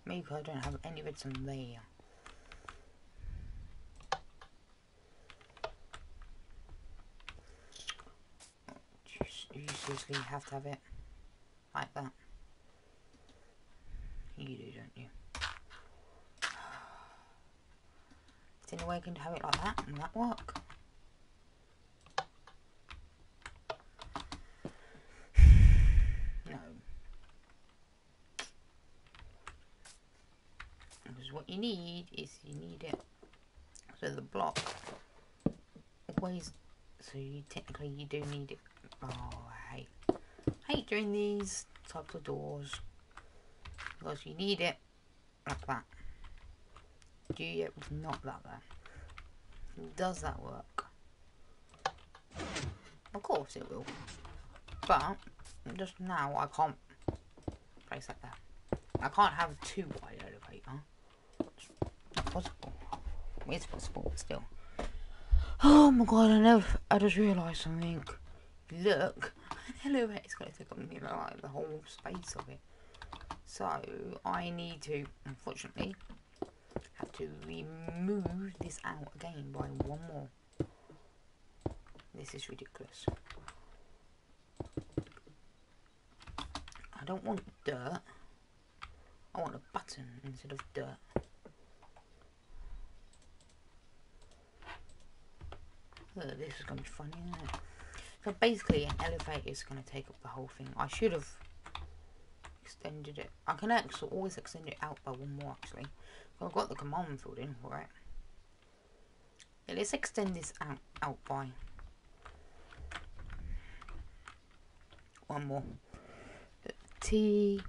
A: maybe I don't have any redstone there. You s- You have to have it like that. You do, don't you? Is there any way I can have it like that and that work? No. Because what you need is you need it so the block always so you technically you do need it oh hate doing these types of doors because you need it like that. Do you not that? There does that work? Of course it will. But just now I can't place that there. I can't have two wide elevator. It's not possible. It's possible still. Oh my god I never I just realised something. Look an elevator's going to take up like the whole space of it. So I need to unfortunately have to remove this out again by one more. This is ridiculous. I don't want dirt. I want a button instead of dirt. This is going to be funny, isn't it? So basically, an elevator is going to take up the whole thing. I should have extended it. I can actually always extend it out by one more, actually. I've got the command field in for it. Yeah, let's extend this out, out by one more. T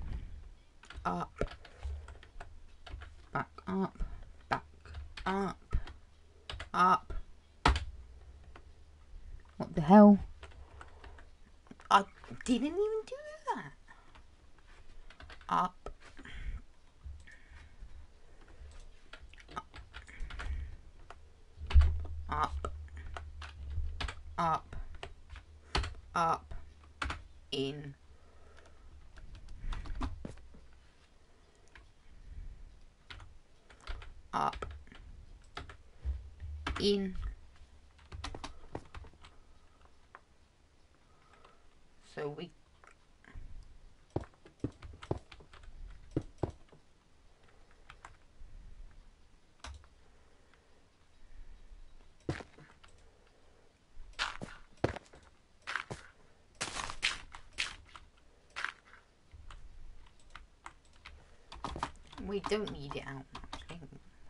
A: up, back up, back up, up. What the hell? I didn't even do that. Up. Up. Up. Up. In. Up. In. So we. We don't need it out.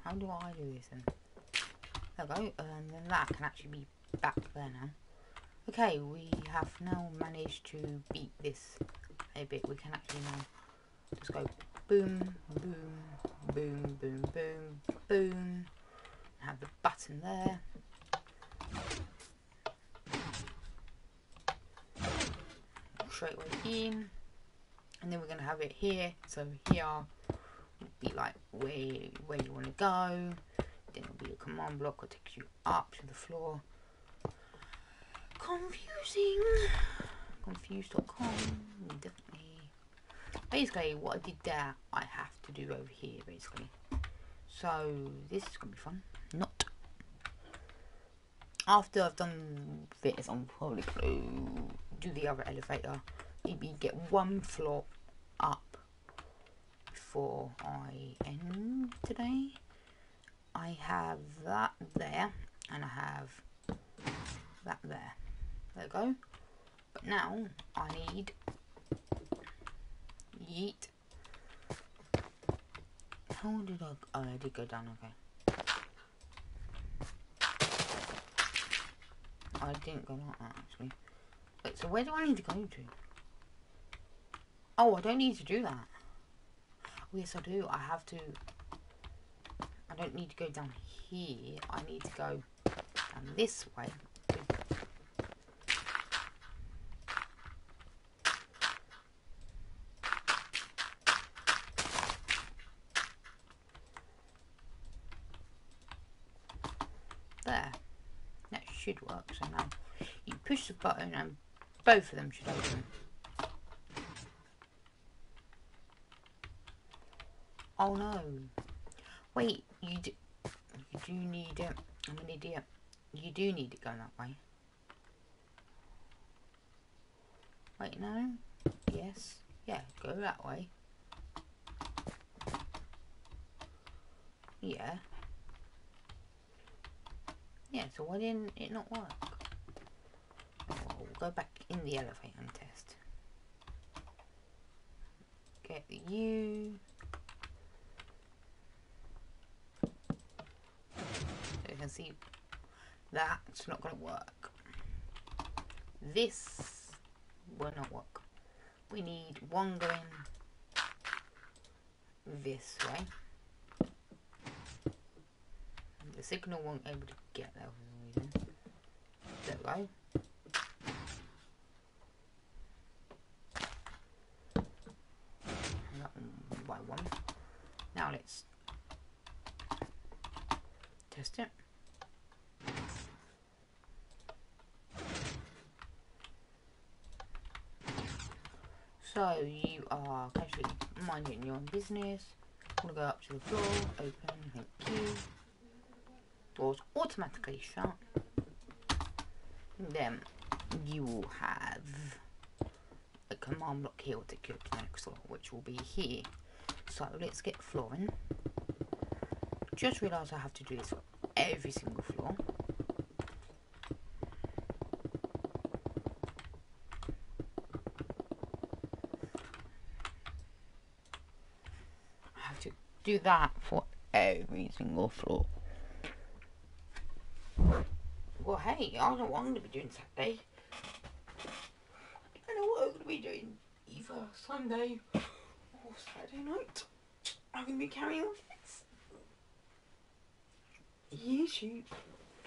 A: How do I do this then? There we go, and then that can actually be back there now. Okay, we have now managed to beat this a bit. We can actually now just go boom, boom, boom, boom, boom, boom. Have the button there. Straight away in. And then we're going to have it here. So here would be like where, where you want to go. Then it'll be a command block that takes you up to the floor. Confusing. Confused.com. Definitely. Basically, what I did there, I have to do over here, basically. So, this is going to be fun. Not. After I've done this, I'm probably going to do the other elevator. Maybe get one floor up before I end today. I have that there, and I have that there. There we go. But now I need yeet. How did I? Oh, I did go down. Okay. I didn't go like that actually. Wait, so where do I need to go to? Oh, I don't need to do that. Oh, yes, I do. I have to. I don't need to go down here. I need to go down this way. There. That should work. So now you push the button and both of them should open. Oh no. Wait, you do, you do need it. I'm an idiot. You do need it going that way. Wait, no. Yes. Yeah, go that way. Yeah. Yeah, so why didn't it not work? Oh, we'll go back in the elevator and test. Get the U. So you can see that's not going to work. This will not work. We need one going this way. The signal won't able to get there for some reason. There we go. One by one. Now let's test it. So you are casually minding your own business. I'm gonna go up to the floor, open, thank you. Doors automatically shut. Then you will have a command block here you to the next floor, which will be here. So let's get flooring. Just realised I have to do this for every single floor. I have to do that for every single floor. Well, I don't know what I'm going to be doing Saturday. I don't know what I'm going to be doing either Sunday or Saturday night. I'm going to be carrying on this. YouTube.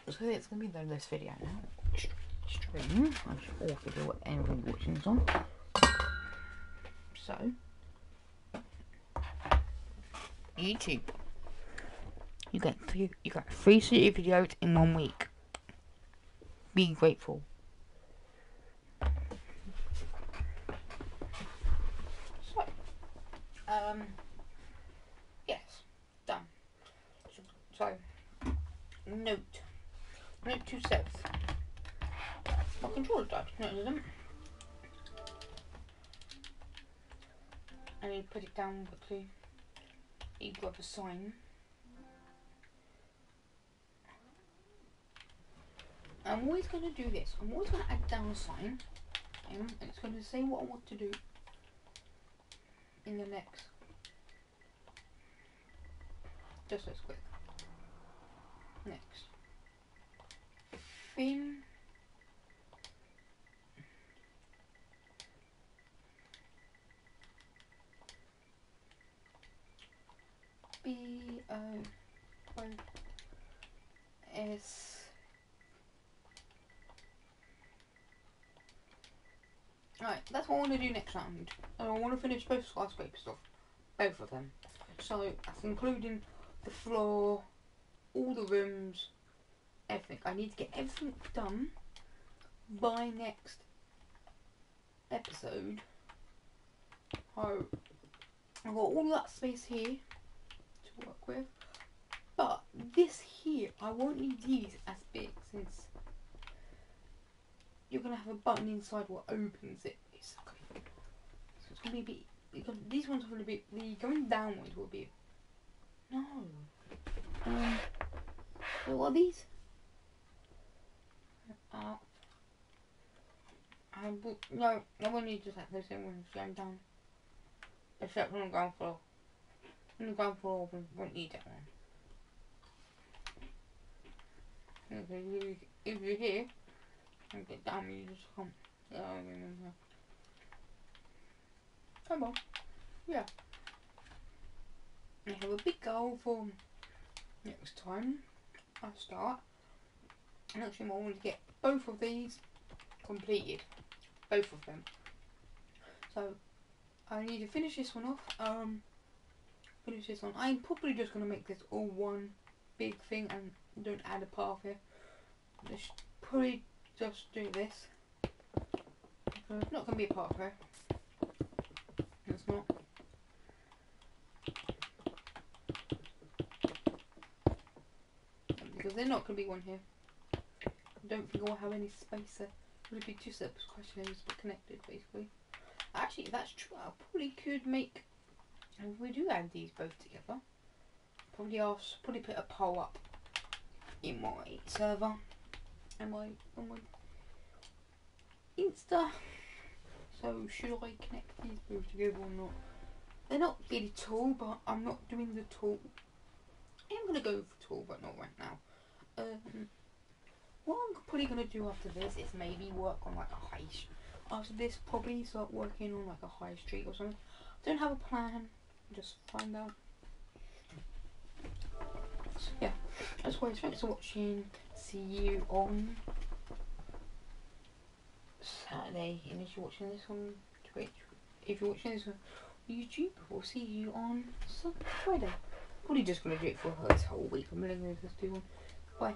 A: So it's going to be the this video now. Stream. I should all video what anyone watching is on. So, YouTube. You get three, you got three city videos in one week. Be grateful. So, um, yes, done. So, note. Note to self. My controller died. No, it doesn't. I need to put it down quickly. He grabbed a sign. Always going to do this. I'm always going to add down a sign. um, And it's going to say what I want to do in the next. Just as quick. Next. Fin. B O O S Right, that's what I want to do next round. And I want to finish both skyscraper stuff. Both of them. So that's including the floor, all the rooms, everything. I need to get everything done by next episode. So I've got all that space here to work with. But this here, I won't need these as big since you're gonna have a button inside what opens it basically. So it's gonna be a bit because these ones are gonna be the going downwards will be no. Um wait, what are these? Uh, I will, no, I need to set in when it's going down. Except on the ground floor. On the ground floor we won't need that one. Okay, if you- if you're here and get down, you just come. Yeah, I remember. Come on. Yeah. I have a big goal for next time I start. And actually, I want to get both of these completed. Both of them. So, I need to finish this one off. Um, finish this one. I'm probably just going to make this all one big thing and don't add a path here. Just probably just do this. Uh, it's not going to be a path here. Not. Because there's not going to be one here. I don't think I'll have any space there. Would it be two separate questions but connected basically? Actually, that's true. I probably could make. If we do add these both together, probably ask, probably put a poll up in my server and my on my Insta. So should I connect these both together or not? They're not really tall, but I'm not doing the tall. I am gonna go for tall, but not right now. Um, what I'm probably gonna do after this is maybe work on like a high. After this, probably start working on like a high street or something. I don't have a plan. Just find out. So, yeah, that's why. Thanks for watching. See you on Saturday. And if you're watching this on Twitch, if you're watching this on YouTube, we'll see you on Friday. Probably just gonna do it for this whole week. I'm gonna just do one. Bye.